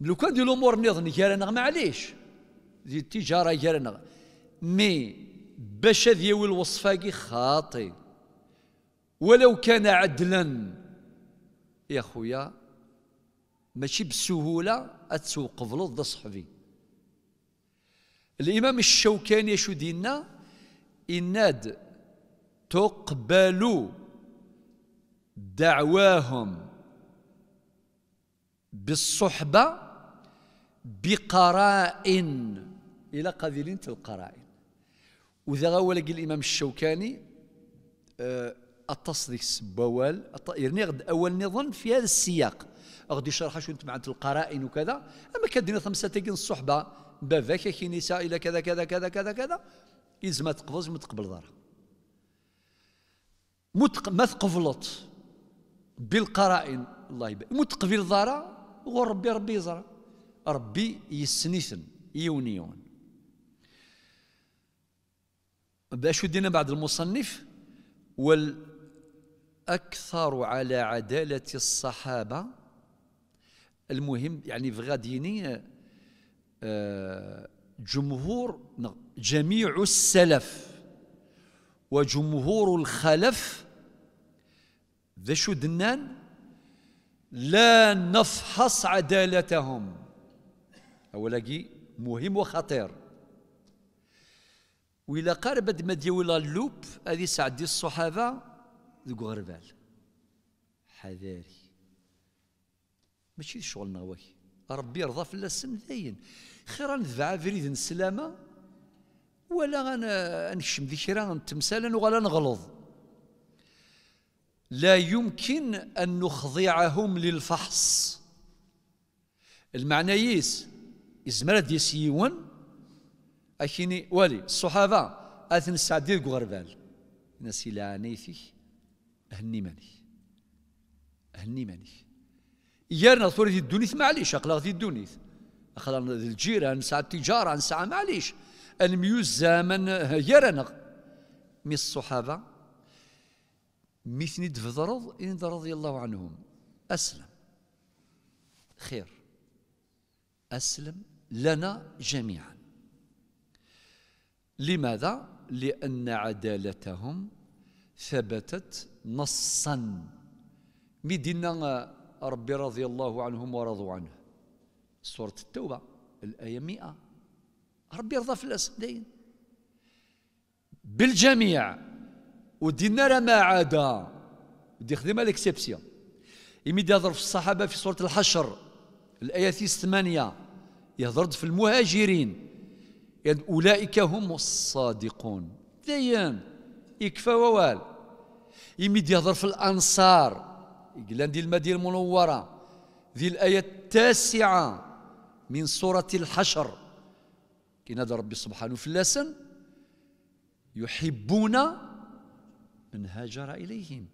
لو كان دي الأمور نظن كيرانا معليش. دي التجارة كيرانا مي باش هذه الوصفة خاطي ولو كان عدلا. يا خويا ماشي بسهولة أتسوق فلوض صحبي. الإمام الشوكاني شو دينا إناد تقبل دعواهم بالصحبة بقرائن. إلى قذلين القرائن. وإذا غاول الإمام الشوكاني أه التصديق بوال يرني غد أول نظن في هذا السياق. غادي يشرح انت معنات القرائن وكذا. أما كدير خمسه تاكين الصحبة باباك كي نساء إلى كذا كذا كذا كذا كذا. يلزم تقفز ما تقبل دارها ما تقفلط بالقرائن. الله يبارك. متقبل دارها غور ربي ربي يزرع. ربي يسنيثن يونيون. باش دينا بعد المصنف والأكثر على عدالة الصحابة المهم يعني في غاديني آه، جمهور جميع السلف وجمهور الخلف ذا شو دنان لا نفحص عدالتهم. أولاقي مهم وخطير. وإلا قارب ما ديولا اللوب هذه سعدي الصحابة ذو غربال. حذاري. ماشي شغلنا واكي ربي يرضى في السن ذاين. خير نذبع فريد السلامة ولا نكشم ذي كرا تمثالا ولا نغلظ. لا يمكن أن نخضعهم للفحص. المعنى يس. إزمرة ديسيون أكيني والي الصحابة أثن السعدي غربال نسي لعنيثي أهني ماني أهني ماني يارنا ثورة الدونيث معليش أقلا في الدونيث. أخلا الجيران نسعى التجارة نسعى معليش. الميوز زمن يارنا مي الصحابة مثني دفضرض إن رضي الله عنهم. أسلم. خير. أسلم لنا جميعا. لماذا؟ لأن عدالتهم ثبتت نصا. مدينا ربي رضي الله عنهم ورضوا عنه. سورة التوبة الآية مئة. ربي يرضى في الأسدين بالجميع. ودينا ما عدا ودي خدمة ليكسيبسيون يمد يهضر في الصحابة في سورة الحشر الآية ثمانية يهضر في المهاجرين. يعني أولئك هم الصادقون. ديان يكفى ووال. يمد يهضر في الأنصار. قلنا دي المدينة المنورة. ذي الآية التاسعة من سورة الحشر. كينادى ربي سبحانه في اللسن يحبون من هاجر إليهم.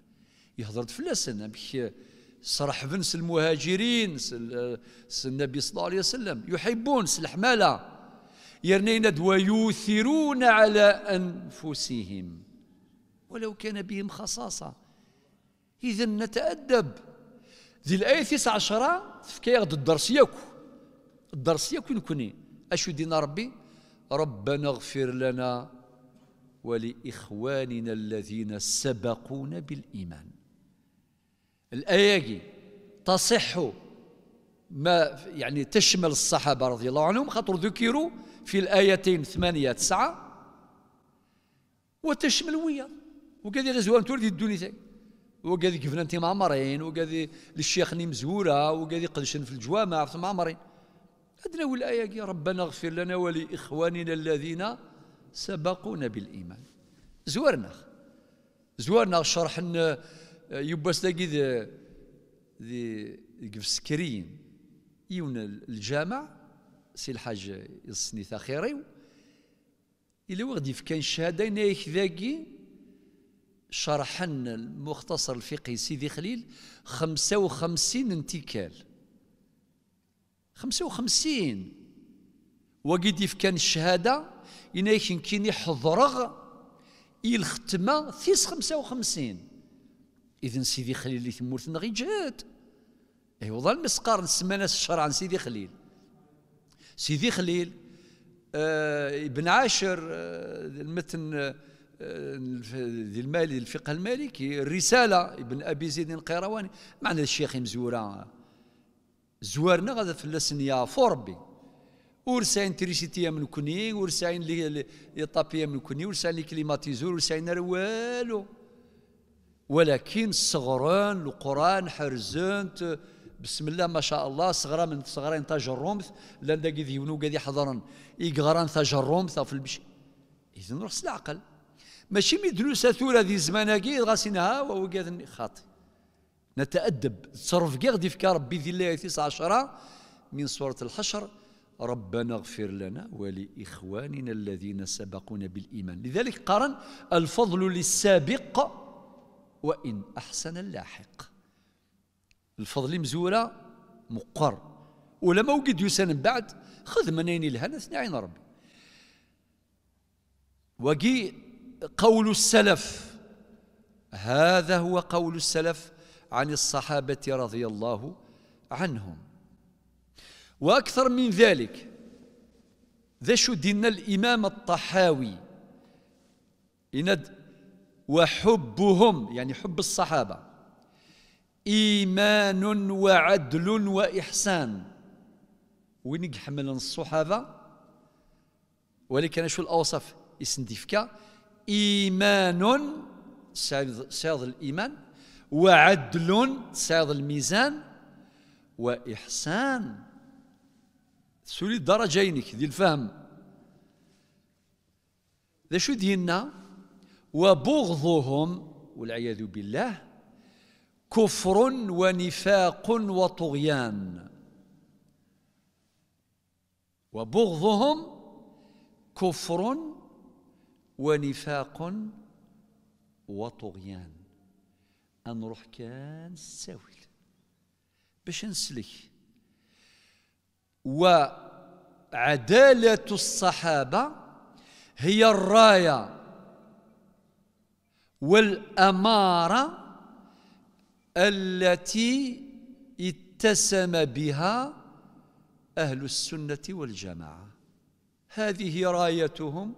يهضر في اللسن بك صرح بنس المهاجرين النبي صلى الله عليه وسلم يحبون الحمالة. يرنيند ويوثرون على أنفسهم. ولو كان بهم خصاصة. إذا نتأدب. ذي الآية 19 تفكي غد الدرس ياكو. الدرس ياكو نكوني أشو دينا ربي؟ ربنا اغفر لنا ولإخواننا الذين سبقونا بالإيمان. الآية تصح ما يعني تشمل الصحابة رضي الله عنهم خاطر ذكروا في الآيتين ثمانية تسعة وتشمل ويا. وكذا غزوان تولد الدنيا وقاذي كيفنا انت معمرين وقاذي للشيخ ني مزهورة وقاذي قدشن في الجوامع في معمرين أدنى والآية ربنا اغفر لنا ولإخواننا الذين سبقونا بالإيمان. زورنا زورنا شرح إن يبس لاقي ذي ذي سكرين يون الجامع سي الحاج يصني خيري إلا وغدي في كان شهادة نايك ذاكي شرحا المختصر الفقهي سيدي خليل خمسة وخمسين انتكال. خمسة وخمسين. وقد كان الشهادة إنايك كيني حضرغ الختمة ثيس خمسة وخمسين. إذن سيدي خليل اللي ثمورتنا غي جهاد. اي والله المسقار نسمى ناس الشرع سيدي خليل. سيدي خليل آه ابن عاشر آه المتن آه ذي المالي الفقه المالكي الرسالة ابن أبي زيد القيرواني. معنى الشيخ مزورة زوارنا غادا فلسن يا فوربي ورساين تريسيتيا من كوني ورساين لي طابيا من كوني ورساين لي كليماتيزور ورساين والو ولكن صغران القران حرزنت بسم الله ما شاء الله صغرا من صغرين تاج لأن داكي ديونو قاعد يحضرن يقران تاج في البش اذا نروح العقل ماشي مدروسه ثورة ذي زماناكي غاسينها وهو خاطي نتأدب تصرف كاع غادي ربي ذي الله عشرة من سورة الحشر ربنا اغفر لنا ولإخواننا الذين سبقونا بالإيمان. لذلك قارن الفضل للسابق وإن أحسن اللاحق. الفضل مزورة مقر. ولما وجد يسان بعد خذ منين الهنا اثنين ربي. وقي قول السلف هذا هو قول السلف عن الصحابة رضي الله عنهم. وأكثر من ذلك ذا شو دينا الإمام الطحاوي. إند وحبهم يعني حب الصحابة. إيمان وعدل وإحسان. وين يحمل الصحابة؟ ولكن شو الأوصف اسندفكا إيمان سيض الإيمان. وعدل سيض الميزان. وإحسان. سولي درجينك ذي الفهم. ذا شو دينا وبغضهم والعياذ بالله كفر ونفاق وطغيان. وبغضهم كفر ونفاق وطغيان. نروح كان ساوي باش نسلك. وعدالة الصحابة هي الراية والأمارة التي اتسم بها أهل السنة والجماعة. هذه رايتهم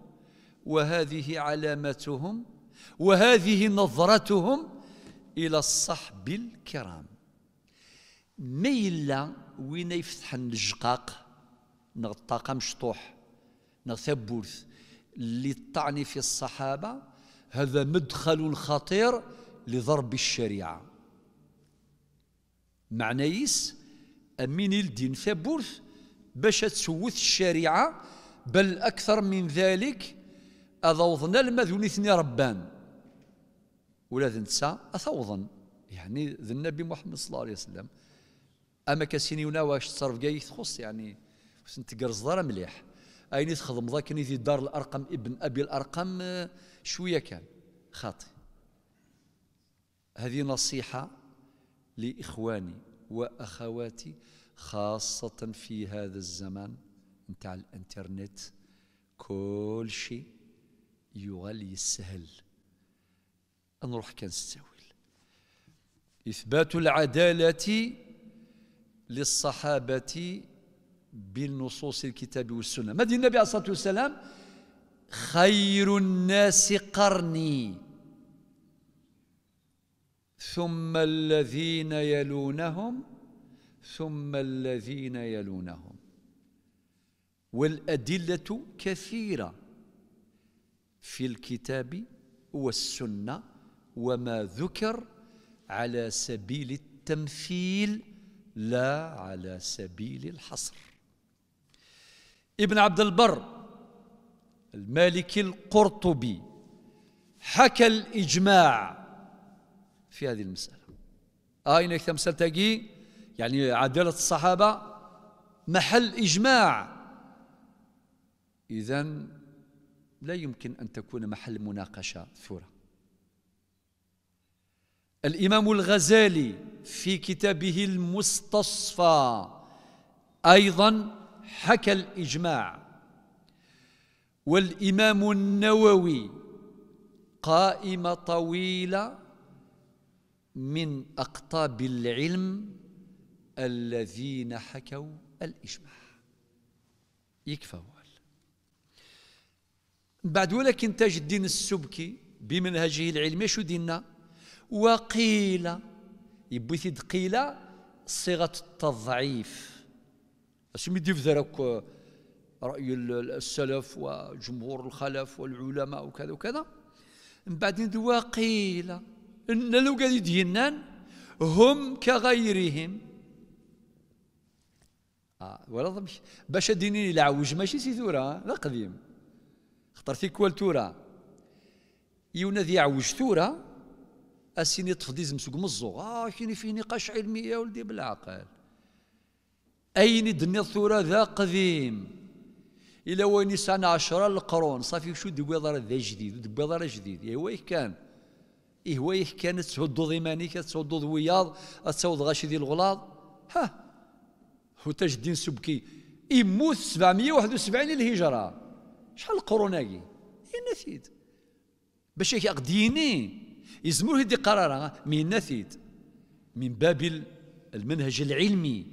وهذه علامتهم وهذه نظرتهم إلى الصحب الكرام. ميلا وين يفتح الجقاق نغ الطاقة مشطوح نغ ثبورث للطعن في الصحابة هذا مدخل خطير لضرب الشريعة. معنى يس أمين الدين ثبورث باش تسوث الشريعة بل أكثر من ذلك أذوضنا المذوني ثني ربان. ولا ذنسى أثوضن. يعني ذي النبي محمد صلى الله عليه وسلم. أما كاسيني ونا واش تصرف جاي تخص يعني سنت قرص مليح. أين تخدم ذاك ذي دار الأرقم ابن أبي الأرقم شوية كان. خاطي هذه نصيحة لإخواني وأخواتي خاصة في هذا الزمان نتاع الإنترنت. كل شيء يغال يسهل. نروح كنستاول إثبات العدالة للصحابة بالنصوص الكتاب والسنة. ما دي النبي عليه الصلاة والسلام؟ خير الناس قرني. ثم الذين يلونهم ثم الذين يلونهم. والأدلة كثيرة في الكتاب والسنة وما ذكر على سبيل التمثيل. لا على سبيل الحصر. ابن عبد البر المالكي القرطبي حكى الإجماع في هذه المسألة. أين تمثل يعني عدالة الصحابة محل إجماع. إذا لا يمكن أن تكون محل مناقشة. ثورة الإمام الغزالي في كتابه المستصفى أيضا حكى الإجماع. والإمام النووي قائمة طويلة من أقطاب العلم الذين حكوا الإجماع. يكفى بعد ولكن تاج الدين السبكي بمنهجه العلمي شو دينا وقيل. يبوي قيل صيغة التضعيف. اسمي ديف ذلك رأي السلف وجمهور الخلف والعلماء وكذا وكذا؟ من بعد وقيل. إن لو قال دينان هم كغيرهم. آه ولا باش ديني العوج ماشي سي ثورة لا قديم. خطر كوال ثورة. يونا ذي عوج ثورة. أسيني تفضيز مسوق مزو آه كيني في نقاش علمي يا ولدي بالعقل. اين دني ثورة ذا قديم؟ إلى وين سنة عشرة القرون صافي شو دبيضر ذا جديد دبيضر جديد. إيه هو كان؟ إيه هو كان؟ تهدو ضيمانيك تهدو ضوياض تسود غاشي ديال الغلاظ ها هو تاج الدين سبكي. يموت 771 الهجرة. شحال القروناكي نثيد باش هيك ديني يزموه يدي قرار من نثيد من باب المنهج العلمي.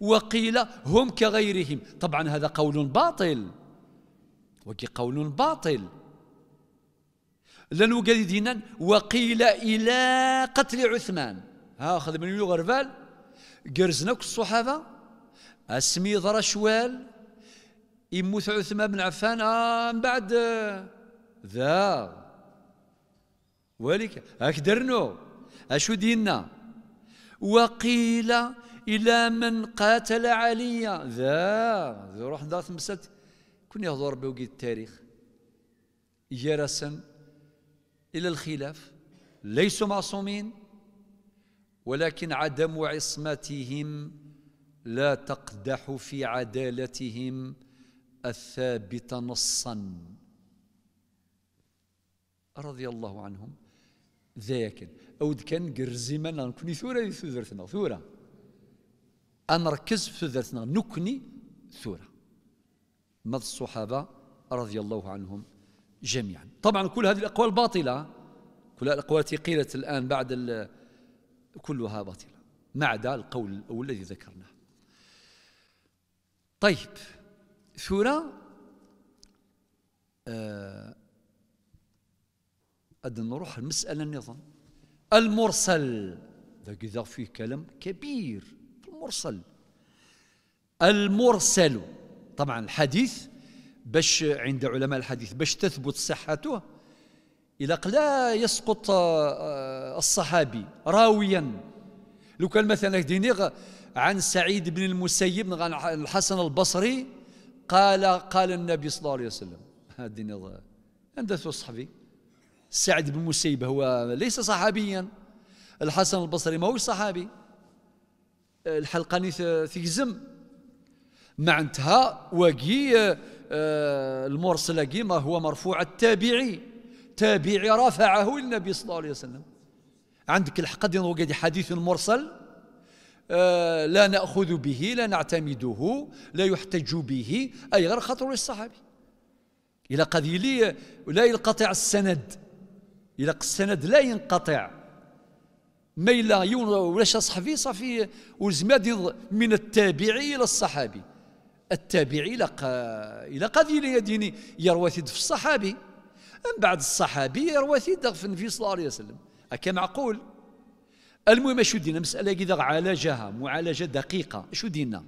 وقيل هم كغيرهم. طبعا هذا قول باطل. وكي قول باطل. لن دينا. وقيل إلى قتل عثمان. ها أخذ من غربال قرزناك الصحابة. أسمي ضر شوال يموت عثمان بن عفان. آه من بعد ذا. ولك أكدرنو أشو دينا وقيل إلى من قاتل عليا. ذا روح ذا تمسلت كون يهضر بوقي التاريخ. جرسا إلى الخلاف. ليسوا معصومين. ولكن عدم عصمتهم لا تقدح في عدالتهم الثابتة نصا. رضي الله عنهم. ذاك أود كان قرزيما نكوني ثورة ثورة. ثورة أنركز في ذاتنا نكني ثورة. مض الصحابة رضي الله عنهم جميعا. طبعا كل هذه الأقوال باطلة. كل الأقوال التي قيلت الآن بعد كلها باطلة. ما عدا القول الأول الذي ذكرناه. طيب ثورة آه نروح المسألة النظام. المرسل. ذاك فيه كلام كبير المرسل. المرسل. طبعا الحديث باش عند علماء الحديث باش تثبت صحته إلى لا يسقط آه، الصحابي راويا. لو كان مثلا ديني عن سعيد بن المسيب عن الحسن البصري قال قال النبي صلى الله عليه وسلم. هذا حدث الصحابي سعد بن المسيب هو ليس صحابيا. الحسن البصري ما هو صحابي. الحلقة ثيزم معنتها وقي آه، المرسل ما هو مرفوع التابعي. تابعي رفعه النبي صلى الله عليه وسلم. عندك الحق دين وقد حديث مرسل آه، لا نأخذ به لا نعتمده لا يحتج به. أي غير خطر للصحابي. إلى قضي لا ينقطع السند. إلى السند لا ينقطع. ما إلا يون ولاش صحفي صافي والزماد من التابعي إلى الصحابي. التابعي إلى إلى قضية ديني يروى في الصحابي. من بعد الصحابي يروى في النبي صلى الله عليه وسلم. هكا معقول؟ المهم شو دينا؟ مسألة كذا عالجها معالجة دقيقة. شو دينا؟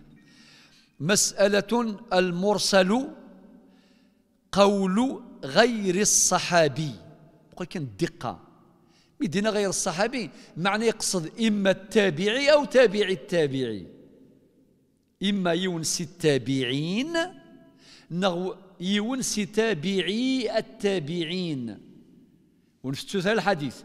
مسألة المرسل قول غير الصحابي. بقول كان دقة. مدينة غير الصحابي معنى يقصد إما التابعي أو تابعي التابعي. إما يونسي التابعين نغو يونسي تابعي التابعين. ونفتو الحديث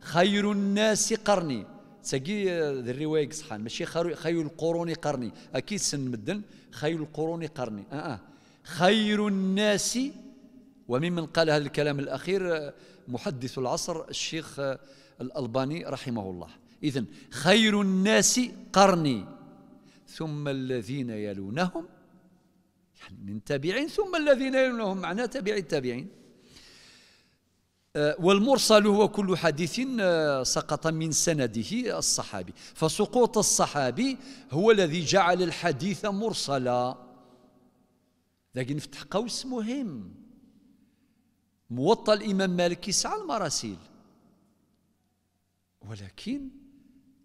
خير الناس قرني. تسقي ذي الرواية صحان ماشي خير القرون قرني. أكيد سن مدن خير القرون قرني. آه, آه. خير الناس وممن قال هذا الكلام الأخير محدث العصر الشيخ الألباني رحمه الله. إذن خير الناس قرني ثم الذين يلونهم يعني من تابعين ثم الذين يلونهم معناه تابعي التابعين. آه، والمرسل هو كل حديث آه، سقط من سنده الصحابي. فسقوط الصحابي هو الذي جعل الحديث مرسلا. لكن نفتح قوس مهم. موطى الإمام مالك يسعى المراسيل. ولكن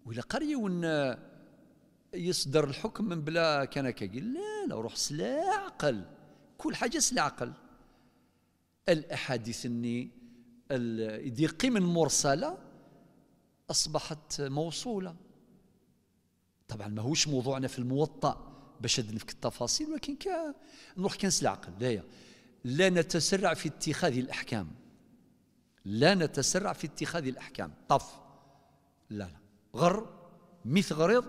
ولا قرية ون يصدر الحكم من بلا كان كيقول لا لا روح سلا عقل كل حاجة سلا عقل. الأحاديث الني دي قيم مرسلة أصبحت موصولة. طبعا ما هوش موضوعنا في الموطأ باش نفك التفاصيل ولكن كا نروح كنس العقل لا لا نتسرع في اتخاذ الأحكام. لا نتسرع في اتخاذ الأحكام. طف. لا لا. غر مث غريض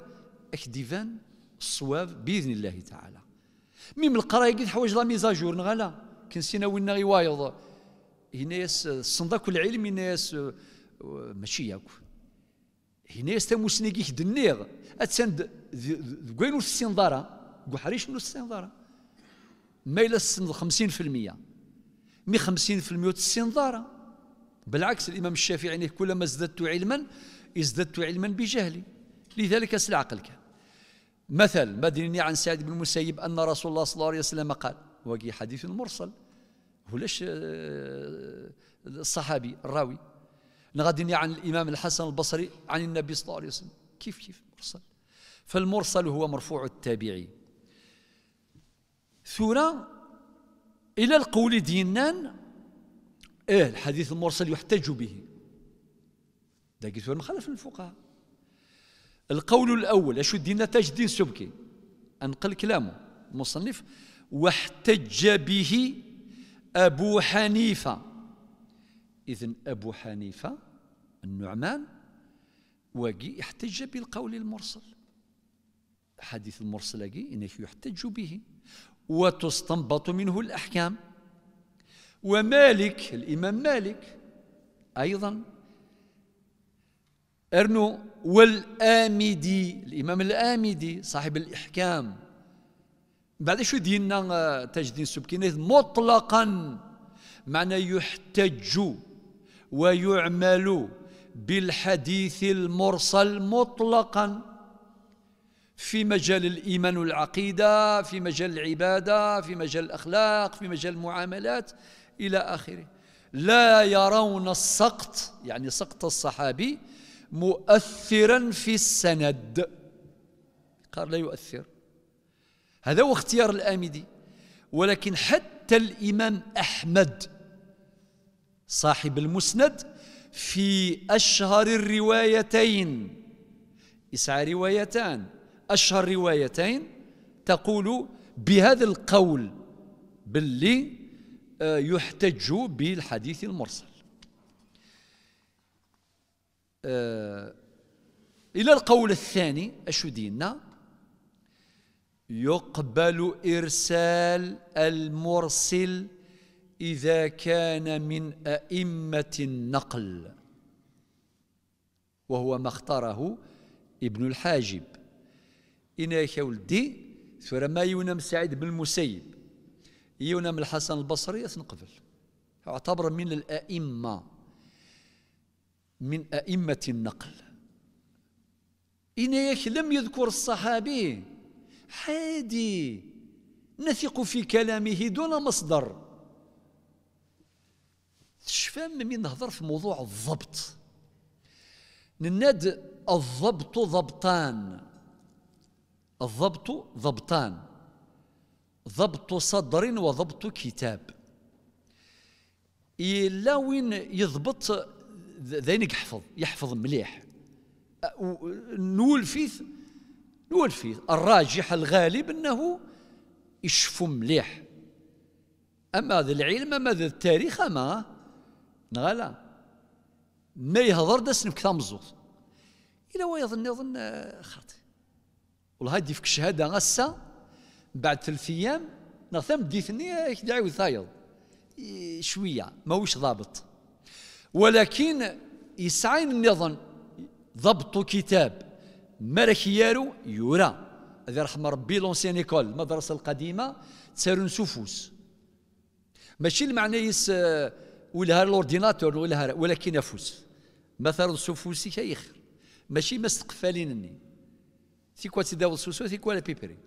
اكديفان الصواب بإذن الله تعالى. ميم القراية قد حوايج لا ميزاجور نغالا. كنسينا وين غيوايض هنا يس الصندوق العلم هنا يس ماشي ياك هنا يس تموسنيكي دنيغ اتسند وين السنظارة. قحريش من السنظارة. ما إلى السن 50% مي 50% السنظاره بالعكس الإمام الشافعي يعني كلما ازددت علما ازددت علما بجهلي. لذلك أسل عقلك. مثل مدني عن سعيد بن المسيب أن رسول الله صلى الله عليه وسلم قال وقي حديث مرسل. ولاش آه، الصحابي الراوي؟ نغادي عن الإمام الحسن البصري عن النبي صلى الله عليه وسلم. كيف كيف مرسل؟ فالمرسل هو مرفوع التابعي. ثورة إلى القول دينان. إيه الحديث المرسل يحتج به. ده قلت مخالف للفقهاء. القول الأول أشو الدين تجدين سبكي؟ أنقل كلامه المصنف. واحتج به أبو حنيفة. إذن أبو حنيفة النعمان وقي احتج بالقول المرسل. حديث المرسل إنه يحتج به. وتستنبط منه الأحكام. ومالك الإمام مالك أيضا. أرنو والآمدي الإمام الآمدي صاحب الإحكام. بعد شو دينا تجدين سبكين مطلقا. معنى يحتج ويعمل بالحديث المرسل مطلقا. في مجال الإيمان والعقيدة في مجال العبادة في مجال الأخلاق في مجال المعاملات إلى آخره. لا يرون السقط يعني سقط الصحابي مؤثرا في السند. قال لا يؤثر. هذا هو اختيار الآمدي. ولكن حتى الإمام أحمد صاحب المسند في أشهر الروايتين يسعى روايتان أشهر روايتين تقول بهذا القول باللي آه، يحتج بالحديث المرسل. آه، إلى القول الثاني أشو دينا يقبل إرسال المرسل إذا كان من أئمة النقل وهو ما اختاره ابن الحاجب. إنا يا ولدي ثم ما يونم سعيد بن المسيب يونم الحسن البصري نقبل يعتبر من الأئمة من أئمة النقل. إناك لم يذكر الصحابي حادي نثق في كلامه دون مصدر. تشفام من نهضر في موضوع الضبط؟ نناد الضبط ضبطان. الضبط ضبطان. ضبط صدر وضبط كتاب. إلا وين يضبط ذينك يحفظ يحفظ مليح. نول فيث نول فيث الراجح الغالب أنه يشفو مليح. أما هذا العلم أما هذا التاريخ أما نغلا. ما يهضر داس نبكي مزوط إلا هو يظن يظن خاطئ. والله هادي فيك الشهادة غسا بعد ثلاث أيام نغثم ديثني دعوي ثايض شوية ماهوش ضابط. ولكن يسعين النظام ضبط كتاب مرخيارو يورا. هذا رحمة ربي لونسيان إيكول المدرسة القديمة تسارون سفوس ماشي المعنى يس ولا الأورديناتور ولا ولكن افوس مثلا سفوسي كيخر ماشي ما استقفالينني. كوا تداول سوسو كوا لا بيبري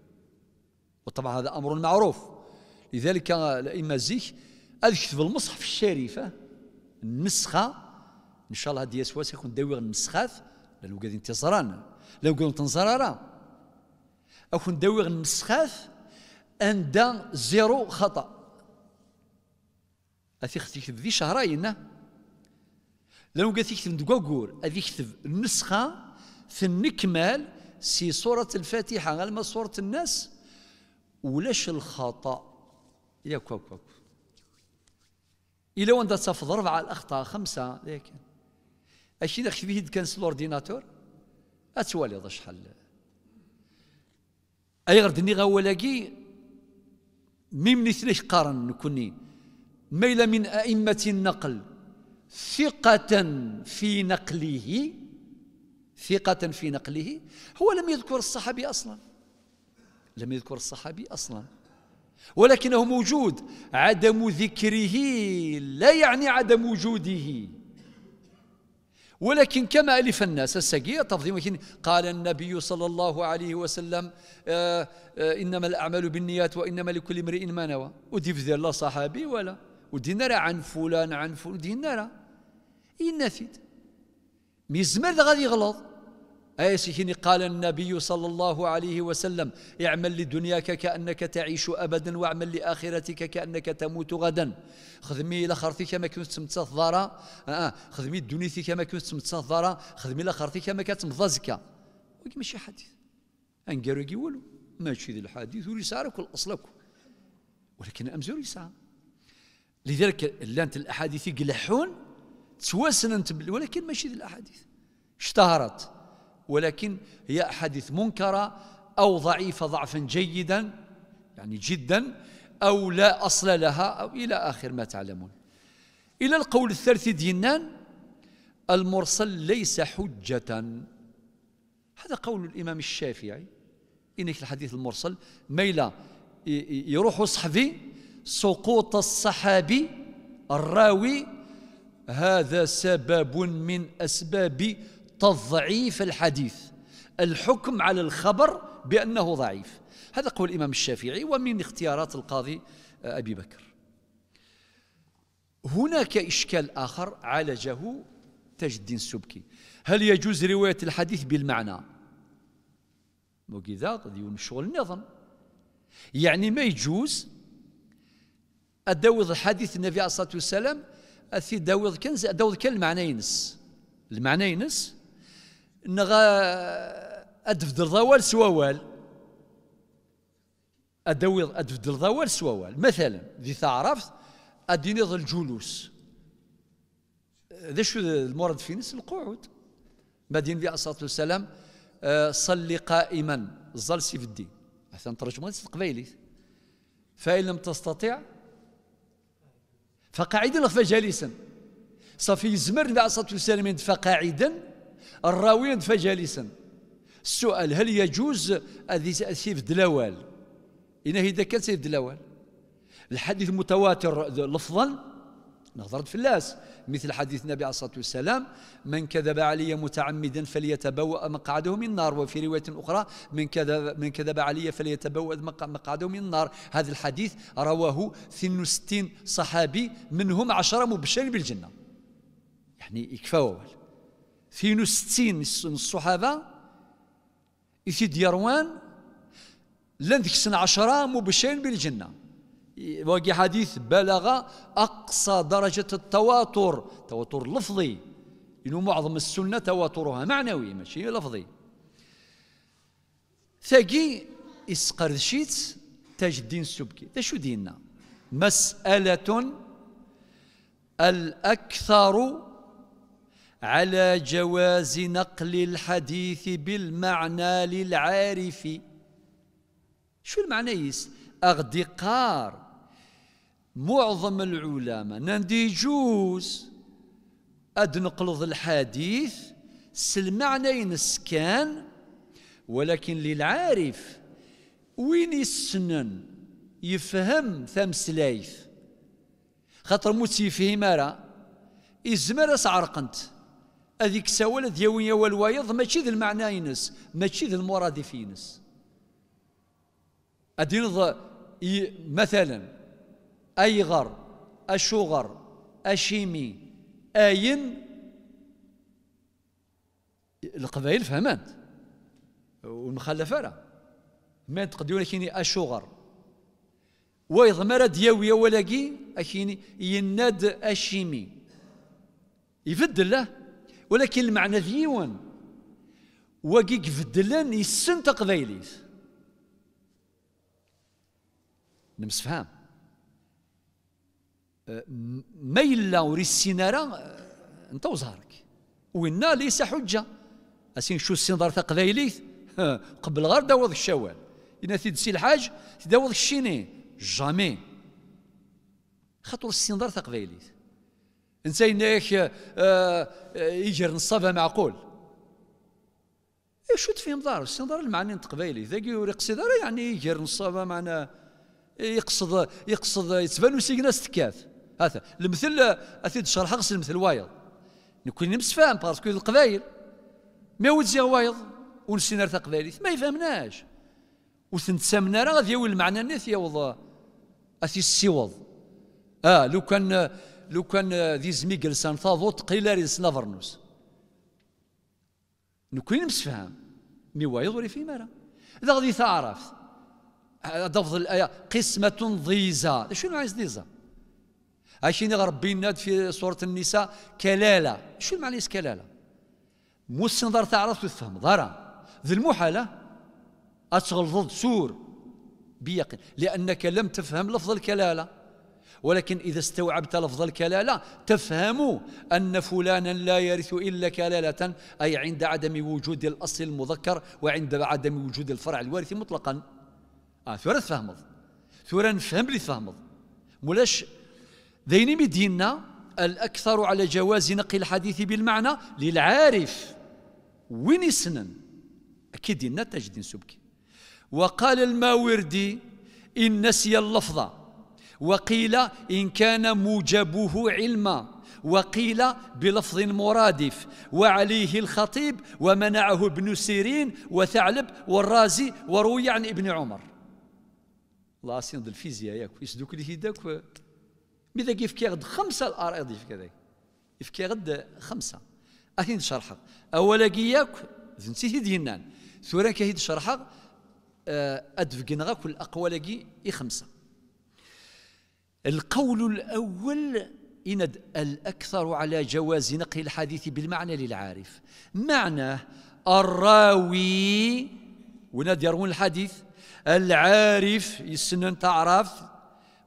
وطبعا هذا أمر معروف. لذلك الأئمة زيك اكتب المصحف الشريف النسخة إن شاء الله هذه يسوى يكون داوي النسخات لو قاعدين انتصاران لو قاعدين تنصرارا اكون داوي النسخات عند زيرو خطأ. اثي تكتب ذي شهرين لو قلت يكتب دقوقور اذي يكتب النسخة في النكمال سي سورة الفاتحة غالما سورة الناس ولاش الخطأ؟ ياك كوك كوك إلا وأنت تفضل أربعة الأخطاء خمسة لكن. أشي داك فيه كانس الأورديناتور؟ أتوالي ذا شحال. أي غير دني غولاكي ميم ثلاث قارن نكوني. ميل من أئمة النقل ثقة في نقله ثقة في نقله هو لم يذكر الصحابي أصلا. لم يذكر الصحابي أصلا. ولكنه موجود. عدم ذكره لا يعني عدم وجوده. ولكن كما ألف الناس السقية تفضيل قال النبي صلى الله عليه وسلم آآ آآ إنما الأعمال بالنيات وإنما لكل امرئ ما نوى. ودي في الله صحابي ولا. ودي نرى عن فلان عن فلان ودي نرى. ينفد ميزمر غادي يغلط. أي سيكيني قال النبي صلى الله عليه وسلم؟ اعمل لدنياك كأنك تعيش أبدا واعمل لآخرتك كأنك تموت غدا. خدمي لآخرتك كما كنت تمتصدر آه دنيتك كما كنت تمتصدر خدمي لآخرتك كما كنت مضزكا وكي ماشي حديث. أنقروا يقولوا ماشي ذي الحديث ورسالك والأصلك. ولكن أمزور يسعى. لذلك لانت الأحاديث يقلحون تواسن ولكن ماشي ذي الأحاديث. اشتهرت. ولكن هي أحاديث منكرة أو ضعيفة ضعفا جيدا يعني جدا أو لا أصل لها أو إلى آخر ما تعلمون. إلى القول الثالث دينان المرسل ليس حجة. هذا قول الإمام الشافعي. إنك الحديث المرسل ميلا يروح صحفي سقوط الصحابي الراوي هذا سبب من أسباب تضعيف الحديث. الحكم على الخبر بأنه ضعيف. هذا قول الإمام الشافعي ومن اختيارات القاضي آه، أبي بكر. هناك إشكال آخر عالجه تاج الدين السبكي. هل يجوز رواية الحديث بالمعنى؟ وكذا يكون شغل النظم. يعني ما يجوز؟ أدوض الحديث النبي عليه الصلاة والسلام أثي داوض كنز أدوض كان المعنى ينس المعنى ينس نغا أدفدر ضوال سووال أدوي أدفدر ضوال سووال مثلا ذي تعرفت أديني الجلوس ذا شو المرض في نس القعود. بعدين في الصلاة والسلام آه، صلي قائما. الظل سيف الدين. أحسن ترجمة القبيلي فإن لم تستطع فقاعدا فجالسا صافي زمر النبي عليه الصلاة والسلام فقاعدا الراوي فجالسا. السؤال هل يجوز سيف دلاوال؟ إن إذا كان سيف دلاوال. الحديث المتواتر لفظا نظرت في اللاس. مثل حديث النبي عليه الصلاة والسلام من كذب علي متعمدا فليتبوأ مقعده من النار. وفي رواية أخرى من كذب, من كذب علي فليتبوأ مقعده من النار. هذا الحديث رواه 62 صحابي منهم عشرة مبشرين بالجنة. يعني يكفى في ستين الصحابة يثيد يروان لن ذيك عشرة مبشرين بالجنة. واقي حديث بلغ أقصى درجة التواتر تواتر لفظي. إنه معظم السنة تواترها معنوي ماشي لفظي. ثقي إسقرشيت تاج الدين السبكي. ذا شو ديننا؟ مسألة الأكثر على جواز نقل الحديث بالمعنى للعارف. شو المعنى يس؟ أغدقار. معظم العلماء نندي يجوز أد نقلض الحديث سلمعنى ينسكان ولكن للعارف وين السنن يفهم ثم سلايف خاطر موتي فيه مارا إزمر أسعرقنت هذيك سوالة دياوية والوايض ماشي ذي المعنى ينس ماشي ذي المرادف ينس. أدين مثلا أيغر أشوغر أشيمي آين. القبائل فهمت والمخلفة راه. ما تقدرون كيني أشوغر ويضمر دياوية ولاقي أكيني يناد أشيمي. يفدل له. ولكن المعنى ديوان وكي يفدلن يسن تقبايليت نمسفهام أه، ما إلا وري السينارة أه، انت وزهرك. وإنا ليس حجة. أسين شو السنظر تقبايليت قبل غير داوض الشوال. إنا تدسي الحاج تداوض الشيني. جامي. خاطر السنظر تقبايليت انت انك آه، آه، يجر نصابها معقول إيش تفهم دار السنظر المعني تقبايلي ذاك يقصد يعني يجر نصابها معنا يقصد يقصد يتبان سيكنا ستكاث هذا المثل أثيد شرح غسل المثل وايض. نكون نمس فاهم باسكو القبايل ما ودزي وايض؟ ونسينا تقبايلي ما يفهمناش. وثنتسامنا راه غادي يولي المعنى نيث يوض اثي السيوض. آه لو كان لو كان ذي زمي جلسان تاضوط قيل ريس نافرنوس نكوين مسفهم. مي وايض ولي في مرة إذا غادي تعرف. ضفض الآية. قسمة ضيزة. شنو عايز ضيزة؟ عايشين ربي ناد في سورة النساء. كلالة. شو المعنى كلالة؟ موس نظر تعرف تفهم ضرا ذي المحالة. أتغل ضد سور بيقين. لأنك لم تفهم لفظ الكلالة. ولكن إذا استوعبت لفظ الكلالة تفهم أن فلانا لا يرث إلا كلالة أي عند عدم وجود الأصل المذكر وعند عدم وجود الفرع الوارث مطلقا. آه ثورة فهمض. ثورة نفهم لي فهمض مولاش ذيني مديننا الأكثر على جواز نقل الحديث بالمعنى للعارف. وين يسنن؟ أكيد تجد سبكي. وقال الماوردي إن نسي اللفظ وقيل إن كان موجبه علما وقيل بلفظ مرادف وعليه الخطيب ومنعه ابن سيرين وثعلب والرازي وروي عن ابن عمر. الله سيند الفيزياء ياك يسدوك لي هداك ماذا كيف كيغد خمسة الأراضي في كذا كيف كيغد خمسة. أكيد شرحها أولا كياك ذنتي دينان ثورا كهيد شرحها آه، أدفقنا كل أقوال كي خمسة القول الأول إند الأكثر على جواز نقل الحديث بالمعنى للعارف. معنى الراوي وناد يروون الحديث العارف يسنن تعرف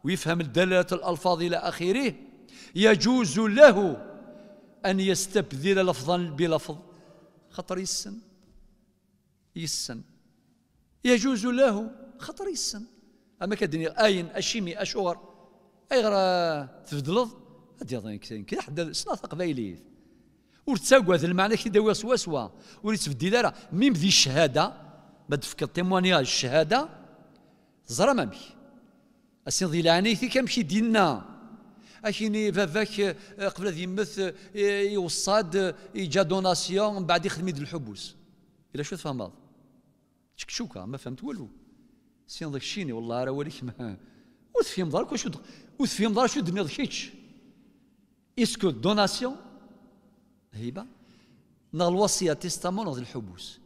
ويفهم دلالة الألفاظ إلى آخره يجوز له أن يستبدل لفظا بلفظ خطر يسن يسن. يجوز له خطر يسن. أما كدني آين أشيمي أشور ايغرا تفضلض هادي يظن كذا حدا سنا قبايليت ور تساقوا المعنى كي داوي سوا سوا. ور يتبدل راه ميم ذي الشهادة ما تفكر تيموانياج الشهادة زرا مامي اسين ذي لعنيتي كمشي دينا اكيني فافاك قبل ذي يمث يوصاد يجا دوناسيون من بعد يخدم يد الحبوس. إلى شو تفهم هذا شكشوكة ما فهمت والو. سين ذاك الشيني والله راه وليك ما وتفهم ضرك وشو وتفهم ضرك شو دنيا كيتش اسكو دوناسيون هيبه نغ الوصيه تيستامون نغ الحبوس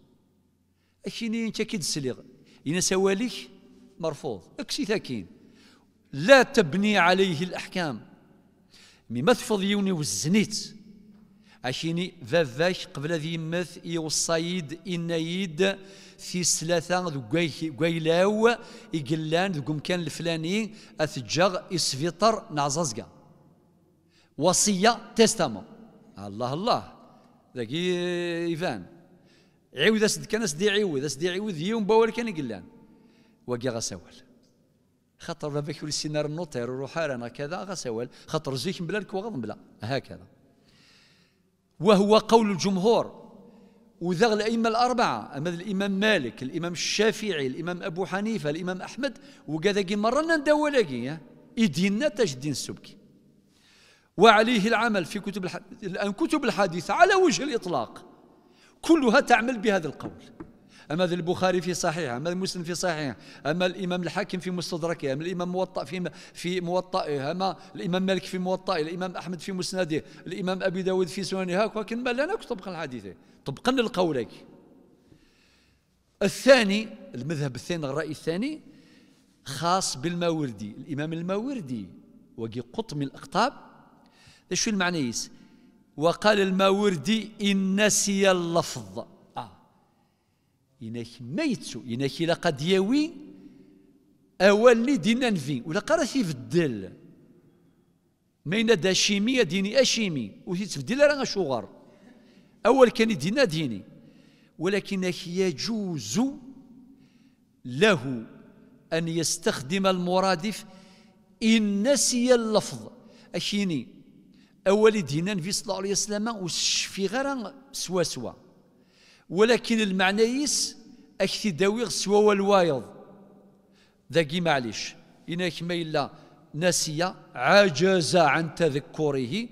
اكيني انت كي تسليغ إن سواليك مرفوض اكسي ثاكين لا تبني عليه الأحكام مي ما تفض يوني والزنيت عشيني فافاش قبل ذي يمث يوصايد إنايد في سلاثة ذو قيلاو يقلان ذو مكان الفلاني أثجغ إسفيطر نعزازقا وصية تستامو. الله الله. ذاكي إيفان. عيوذ أسد كان أسدي عيوذ أسدي عيوذ يوم باول كان يقلان وقي غسول خاطر بابك السينار النوتير وروحارنا كذا غسول خاطر زيك بلا الكوغض بلا. هكذا. وهو قول الجمهور. وذا الأئمة الأربعة أما الإمام مالك الإمام الشافعي الإمام أبو حنيفة الإمام أحمد وكذا مرة ندولاكي يدينا تجدين السبكي. وعليه العمل في كتب الحديث الآن كتب الحديث على وجه الإطلاق. كلها تعمل بهذا القول. أما البخاري في صحيحه أما مسلم في صحيحه أما الإمام الحاكم في مستدركه أما الإمام موطأ في في موطئه أما الإمام مالك في موطئه الإمام أحمد في مسنده الإمام أبي داود في سننه ولكن ما لا طبقا الحديث طبقا للقولين الثاني المذهب الثاني الرأي الثاني خاص بالماوردي. الإمام الماوردي وقي قط من الأقطاب. شو المعنى يس؟ وقال الماوردي إن نسي اللفظ. إنك ميتسو إنك لقد يوي أولي دينا نفي. ولا قرأتي في الدل. مين دا شيمي ديني أشيمي. وتتفدل راه شغر أول كان دينا ديني. ولكنك يجوز له أن يستخدم المرادف إن نسي اللفظ. أشيني؟ أول دينا في صلى الله عليه وسلم وشفي غير سوا سوا. ولكن المعنى يس أكثي داويغ سوا والوايض. ذاكي معليش إنك ما إلا نسي عجز عن تذكره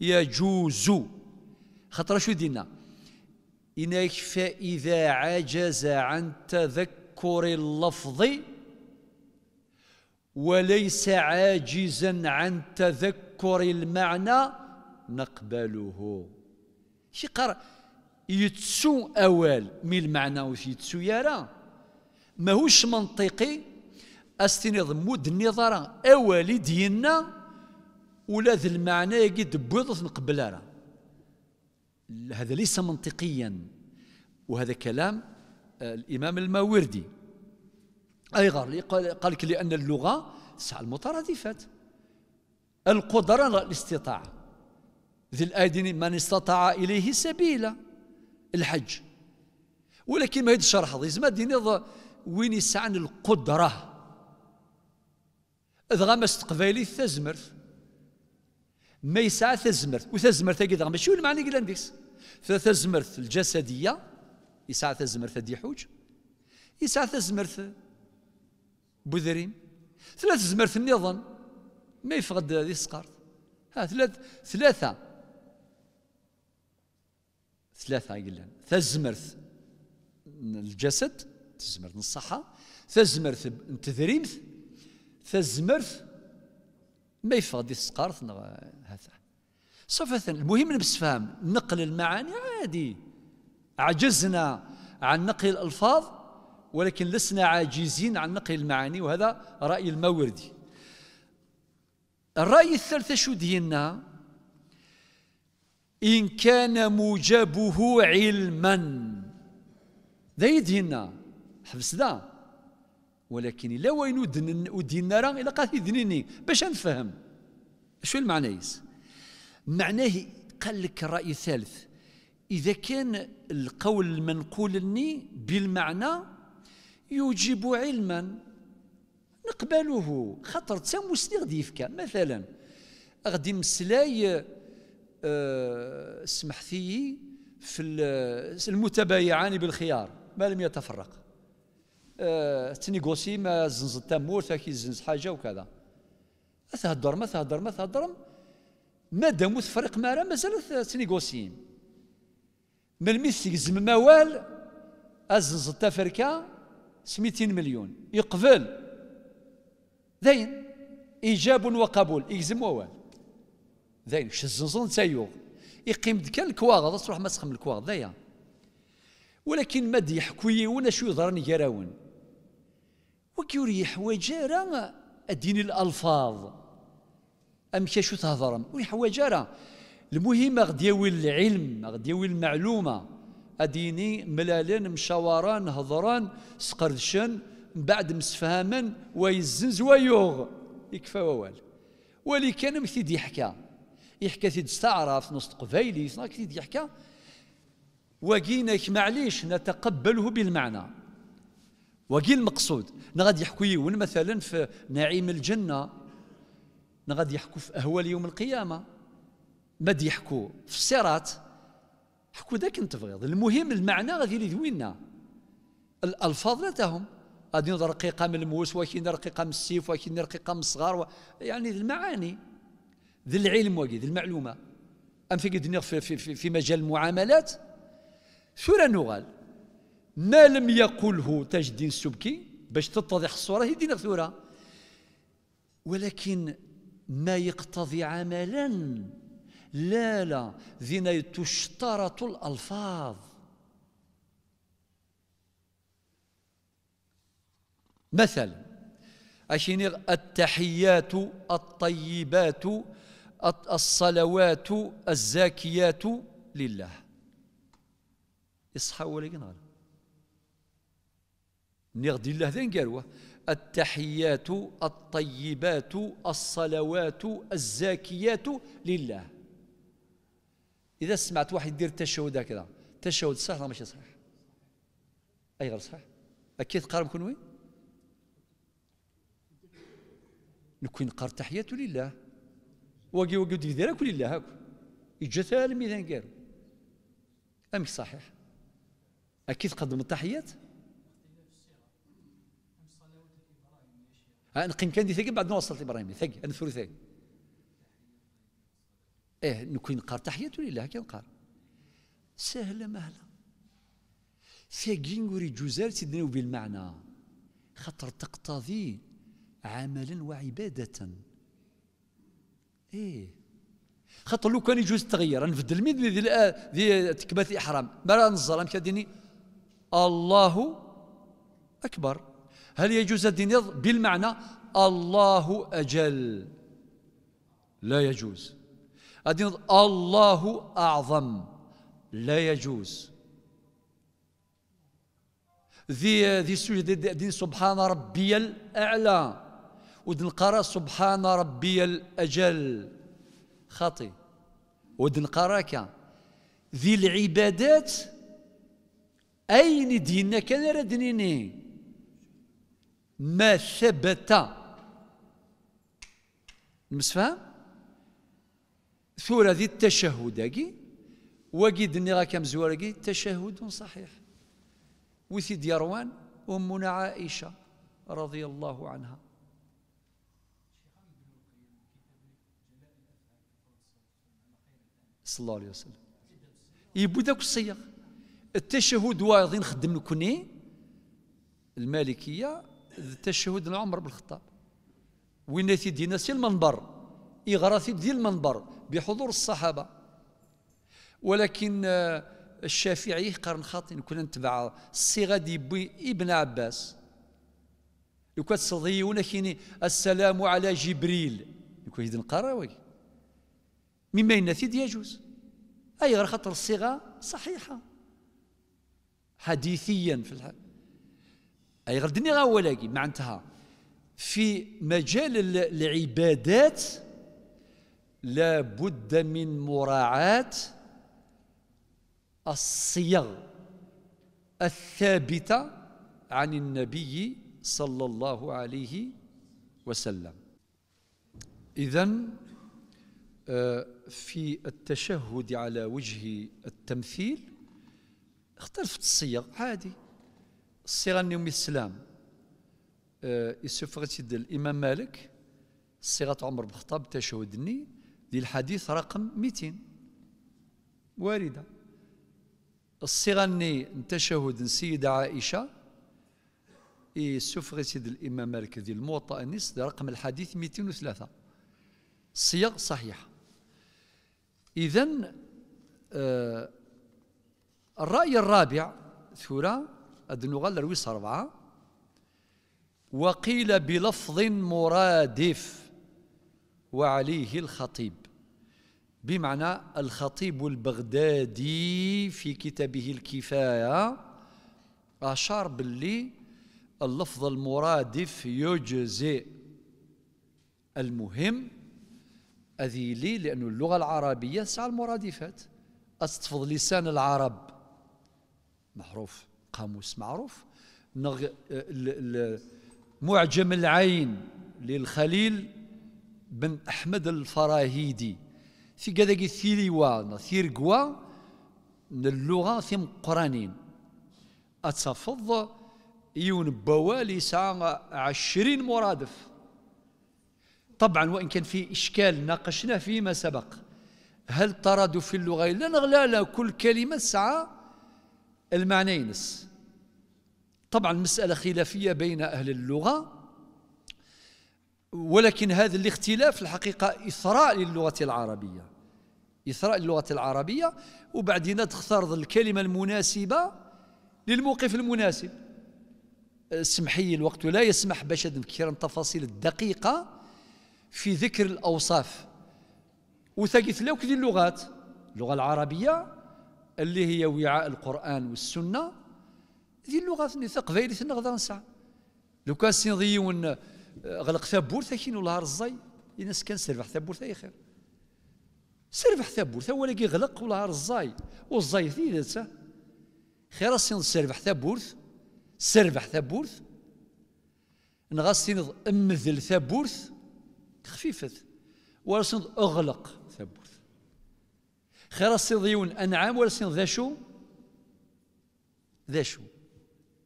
يجوز. خاطر شو دينا؟ إنك فإذا عجز عن تذكر اللفظ وليس عاجزا عن تذكر المعنى نقبله. شي قرأ يتسو أوال من المعنى وش يتسو يرى ماهوش منطقي. استنظ مود النظرة أولي دينا ولا ذا المعنى يجد بوضث نقبل راه هذا ليس منطقيا. وهذا كلام آه، الإمام الماوردي. أيضا قال لك لأن اللغة تسعى المترادفات. القدرة الاستطاعة. ذي الآدين من استطاع إليه سبيلا. الحج. ولكن ما يد الشرح ما ديني وين يسعن القدرة. إذا غمست قبايلي ثزمرت ما يسعى ثزمرت وثزمرت كذا ماشي شو المعنى قال عندك فتزمرت الجسدية. يسعى تزمرت دي حوج. يسعى تزمرت بذرين. ثلاث زمرت النظام. ما يفقد ذي سقارت ها ثلاث ثلاثة. ثلاثة قلنا تزمرت الجسد تزمرت الصحة تزمرت تذريمت تزمرت ما يفقد ذي سقارت هذا. صفة المهم نفهم نقل المعاني عادي. عجزنا عن نقل الألفاظ ولكن لسنا عاجزين عن نقل المعاني وهذا رأي الموردي. الرأي الثالث شو دينا إن كان موجبه علما. ذا يدينا حبس ذا ولكن لا وين ودينا راه إلا قال يدنيني باش نفهم شو المعنى يس؟ معناه قال لك الرأي الثالث إذا كان القول المنقول لني بالمعنى يوجب علما نقبله. خاطر تسمو غادي يفكى مثلا. غادي مسلاي أه سمحتي في المتبايعان بالخيار ما لم يتفرق. أه تنيغوسي ما زنز التمور كي زنز حاجة وكذا. تهدر ما تهدر ما تهدر مادام تفرق مارا مازال تنيغوسيين. من مثل زم موال أزنز التفركة سميتين مليون. يقبل. ذين؟ إيجاب وقبول. يجزم ووال ذين شزنزون تايوغ يقيم دكا الكواغ تروح ما تخم الكواغ ذايا ولكن ما يحكوي شو يضرني جراون. وكيوري يحوج راه الدين الألفاظ. أم شو تهضرم ويحوج راه المهم غدي يوي العلم غدي يوي المعلومة. أديني ملالين مشاوران هضران سقردشن بعد مسفهما ويزنز ويوغ. يكفى ووال. ولي كان مثيد يحكى؟ يحكى تيد استعرف نص قبايلي تيد يحكى؟ وقينك معليش نتقبله بالمعنى. وقي المقصود نغاد يحكوا يون مثلا في نعيم الجنة نغاد يحكوا في أهوال يوم القيامة. مد يحكوا في الصراط حكوا ذاك تبغيض المهم المعنى غادي يدوينا الألفاظ لا تهم غادي نضر رقيقة من الموس وكاين رقيقة من السيف وكاين رقيقة من الصغار و... يعني المعاني. ذي العلم وقي ذي المعلومة. أم في قد في, في, في, في مجال المعاملات؟ سورة نغال. ما لم يقله تجدين السبكي باش تتضح الصورة هي دينا ثورة. ولكن ما يقتضي عملا. لا لا ذين تشترط الألفاظ. مثلا أشيني التحيات الطيبات الصلوات الزاكيات لله. يصحى ولا ينغل نغدي الله ذين قالوا؟ التحيات الطيبات الصلوات الزاكيات لله. إذا سمعت واحد يدير التشهد هكذا التشهد صح ولا ماشي صحيح؟ أي غير صح أكيد قارب كون وين؟ نكون قار تحيات لله. وقي وقي ذلك لله هاكو. يجا تلميذ قالوا. أمك صحيح. أكيد قدم التحيات؟ نقيم كان دي ثقي بعد ما وصلت إبراهيم. ثقي أنا ثلثي إيه نكون نقار تحية لله كي نقار. سهلة مهلة. ثقي نقولي جزال تدنيو بالمعنى خاطر تقتضي عملا وعبادة. إيه. خاطر لو كان يجوز تغير نبدل مين ذي ذي تكبات الإحرام. ما راه نزل كديني؟ الله أكبر. هل يجوز الدين بالمعنى الله أجل؟ لا يجوز. الدين الله أعظم. لا يجوز. ذي ذي سجد دين سبحان ربي الأعلى. ودن قرا سبحان ربي الأجل. خاطي ودن قراك ذي العبادات أين ديننا كان ردنيني ما ثبت. المسفهم ثورة ذي التشهد وقيد نغا كم زوارقي تشهد صحيح. وثيد يروان أمنا عائشة رضي الله عنها. صلى الله عليه وسلم. يبو ذاك الصيغ التشهد وايضين خدم كوني المالكية التشهد لعمر بن الخطاب. وين دينا سي المنبر. إغراثي دي المنبر بحضور الصحابة. ولكن آه، الشافعي قرن خاطئ كنا نتبع الصيغة دي ابن عباس. كانت صديونا كيني السلام على جبريل. يكون يدن قراوي مما ينثيد يجوز. أي غير خاطر الصيغة صحيحة. حديثيا في الحال أي غردني غاولاكي معناتها في مجال العبادات لا بد من مراعاة الصيغ الثابتة عن النبي صلى الله عليه وسلم. إذا آه، في التشهد على وجه التمثيل اختلفت الصيغ عادي. الصيغة النومي السلام. يسفغ سيد الامام مالك صيغه عمر بن الخطاب تشهدني دي الحديث رقم 200 وارده. الصيغة الني تشهد السيده عائشة يسفغ سيد الامام مالك دي الموطأ النس رقم الحديث 203 صيغ صحيحه اذا آه الرأي الرابع ثورة أدنغال رويس أربعة وقيل بلفظ مرادف وعليه الخطيب. بمعنى الخطيب البغدادي في كتابه الكفاية أشار باللي اللفظ المرادف يجزئ المهم أذي لي لأن اللغة العربية تسعى المرادفات. أستفض لسان العرب. معروف قاموس معروف. نغ... معجم العين للخليل بن أحمد الفراهيدي. في كذا ثيريوا من اللغة ثم قرانين. أتفض يون بوالي ساعة عشرين مرادف. طبعا وإن كان في إشكال ناقشناه فيما سبق. هل تراد في اللغة لا لا لا كل كلمة سعى المعنى ينس. طبعا مسألة خلافية بين أهل اللغة ولكن هذا الاختلاف الحقيقة إثراء للغة العربية. إثراء للغة العربية وبعدين تختار الكلمة المناسبة للموقف المناسب. اسمحي الوقت لا يسمح باش نذكر التفاصيل الدقيقة. في ذكر الأوصاف. وثقيت لو كذي اللغات. اللغة العربية اللي هي وعاء القرآن والسنة. ذي اللغات نثق فيري ثنغ نسع لو كان سنضيون آه، غلق ثابور ثاكين ولا الزي الناس كان سربح ثابور ثاي خير. سربح ثابور ثا ولا يغلق ولا الزاي. والزاي ذي ذاتها خير السين سربح ثابورث سربح ثابورث نغاسين امذل ثابورث خفيفة. ولا سند أغلق. ثابورث خير الصيديون أنعام ولا سند ذا شو ذا شو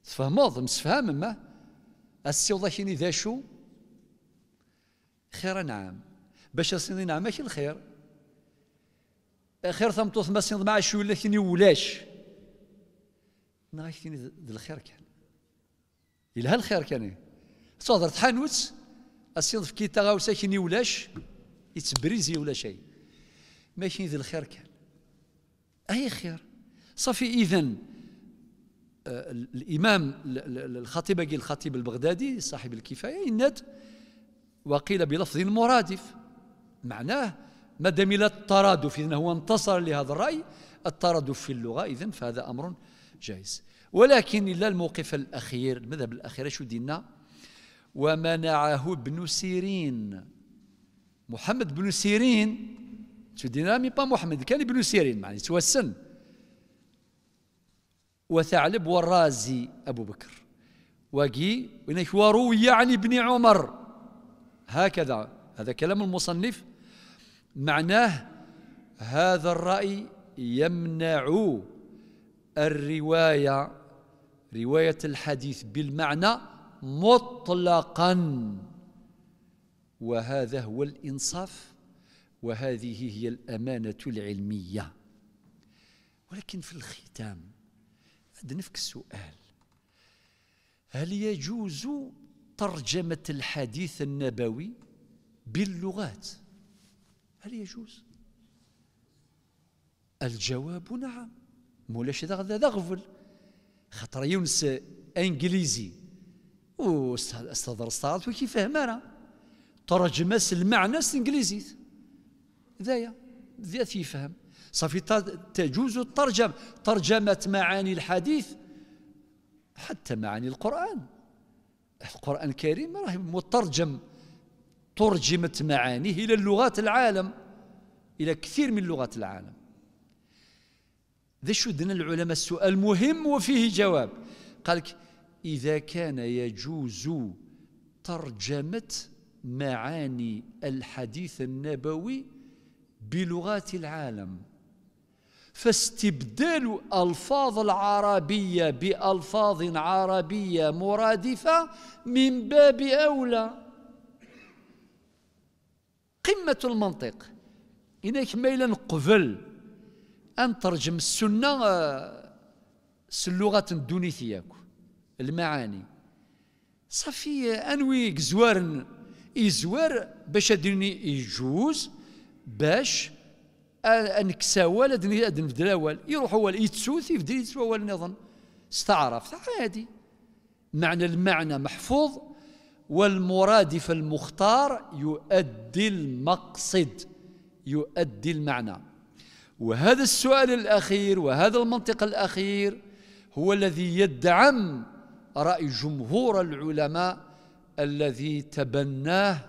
تفهموض مسفهم ما السيوضة كيني ذا شو خير نعم باش السيدي نعم ماشي الخير. خير ثمطوث ما سند مع شو لكن ولاش. نغاكتيني ذا الخير كان. إلها الخير كان صدر تحانوت السيد في كيتا غاوسا كيني ولاش يتبريزي ولا شيء. ماشي ذي الخير كان. أي خير؟ صافي إذن آه، الإمام الخطيب الخطيب البغدادي صاحب الكفاية يند وقيل بلفظ مرادف معناه ما دام إلى الترادف اذا هو انتصر لهذا الرأي. الترادف في اللغة اذا فهذا أمر جائز. ولكن إلا الموقف الأخير المذهب الأخير شو دينا ومنعه ابن سيرين. محمد بن سيرين شو دينا مي با محمد كان ابن سيرين معني سوى السن وثعلب والرازي أبو بكر. وقي وروي عن ابن عمر. هكذا هذا كلام المصنف. معناه هذا الرأي يمنع الرواية رواية الحديث بالمعنى مطلقا. وهذا هو الإنصاف وهذه هي الأمانة العلمية. ولكن في الختام أدنفك السؤال. هل يجوز ترجمة الحديث النبوي باللغات؟ هل يجوز؟ الجواب نعم. مولاش هذا غفل. خاطر يونس إنجليزي. واستهضر استعرض وكي فهم؟ أنا. ترجم المعنى إنجليزي. ذايا. ذات يفهم صافي تجوز الترجم. ترجمة معاني الحديث. حتى معاني القرآن. القرآن الكريم راه مترجم. ترجمت معانيه إلى اللغات العالم. إلى كثير من لغات العالم. ذا شو دنا العلماء السؤال مهم وفيه جواب. قالك إذا كان يجوز ترجمة معاني الحديث النبوي بلغات العالم. فاستبدال ألفاظ العربية بألفاظ عربية مرادفة من باب أولى. قمة المنطق. إنك ميلا قبل أنترجم السنة آه، اللغة الدونيثية المعاني. صافي أنوي زوار يزوار باش أدني يجوز باش انكساوال ادني أدن بدلاوال يروح هو يتسوث يبدل يتسوال نظن استعرف عادي. معنى المعنى محفوظ والمرادف المختار يؤدي المقصد يؤدي المعنى. وهذا السؤال الأخير وهذا المنطق الأخير هو الذي يدعم رأي جمهور العلماء الذي تبناه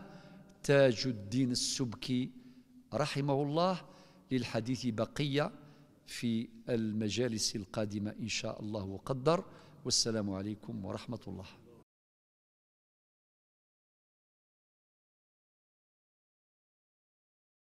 تاج الدين السبكي رحمه الله للحديث بقية في المجالس القادمة إن شاء الله وقدر. والسلام عليكم ورحمة الله.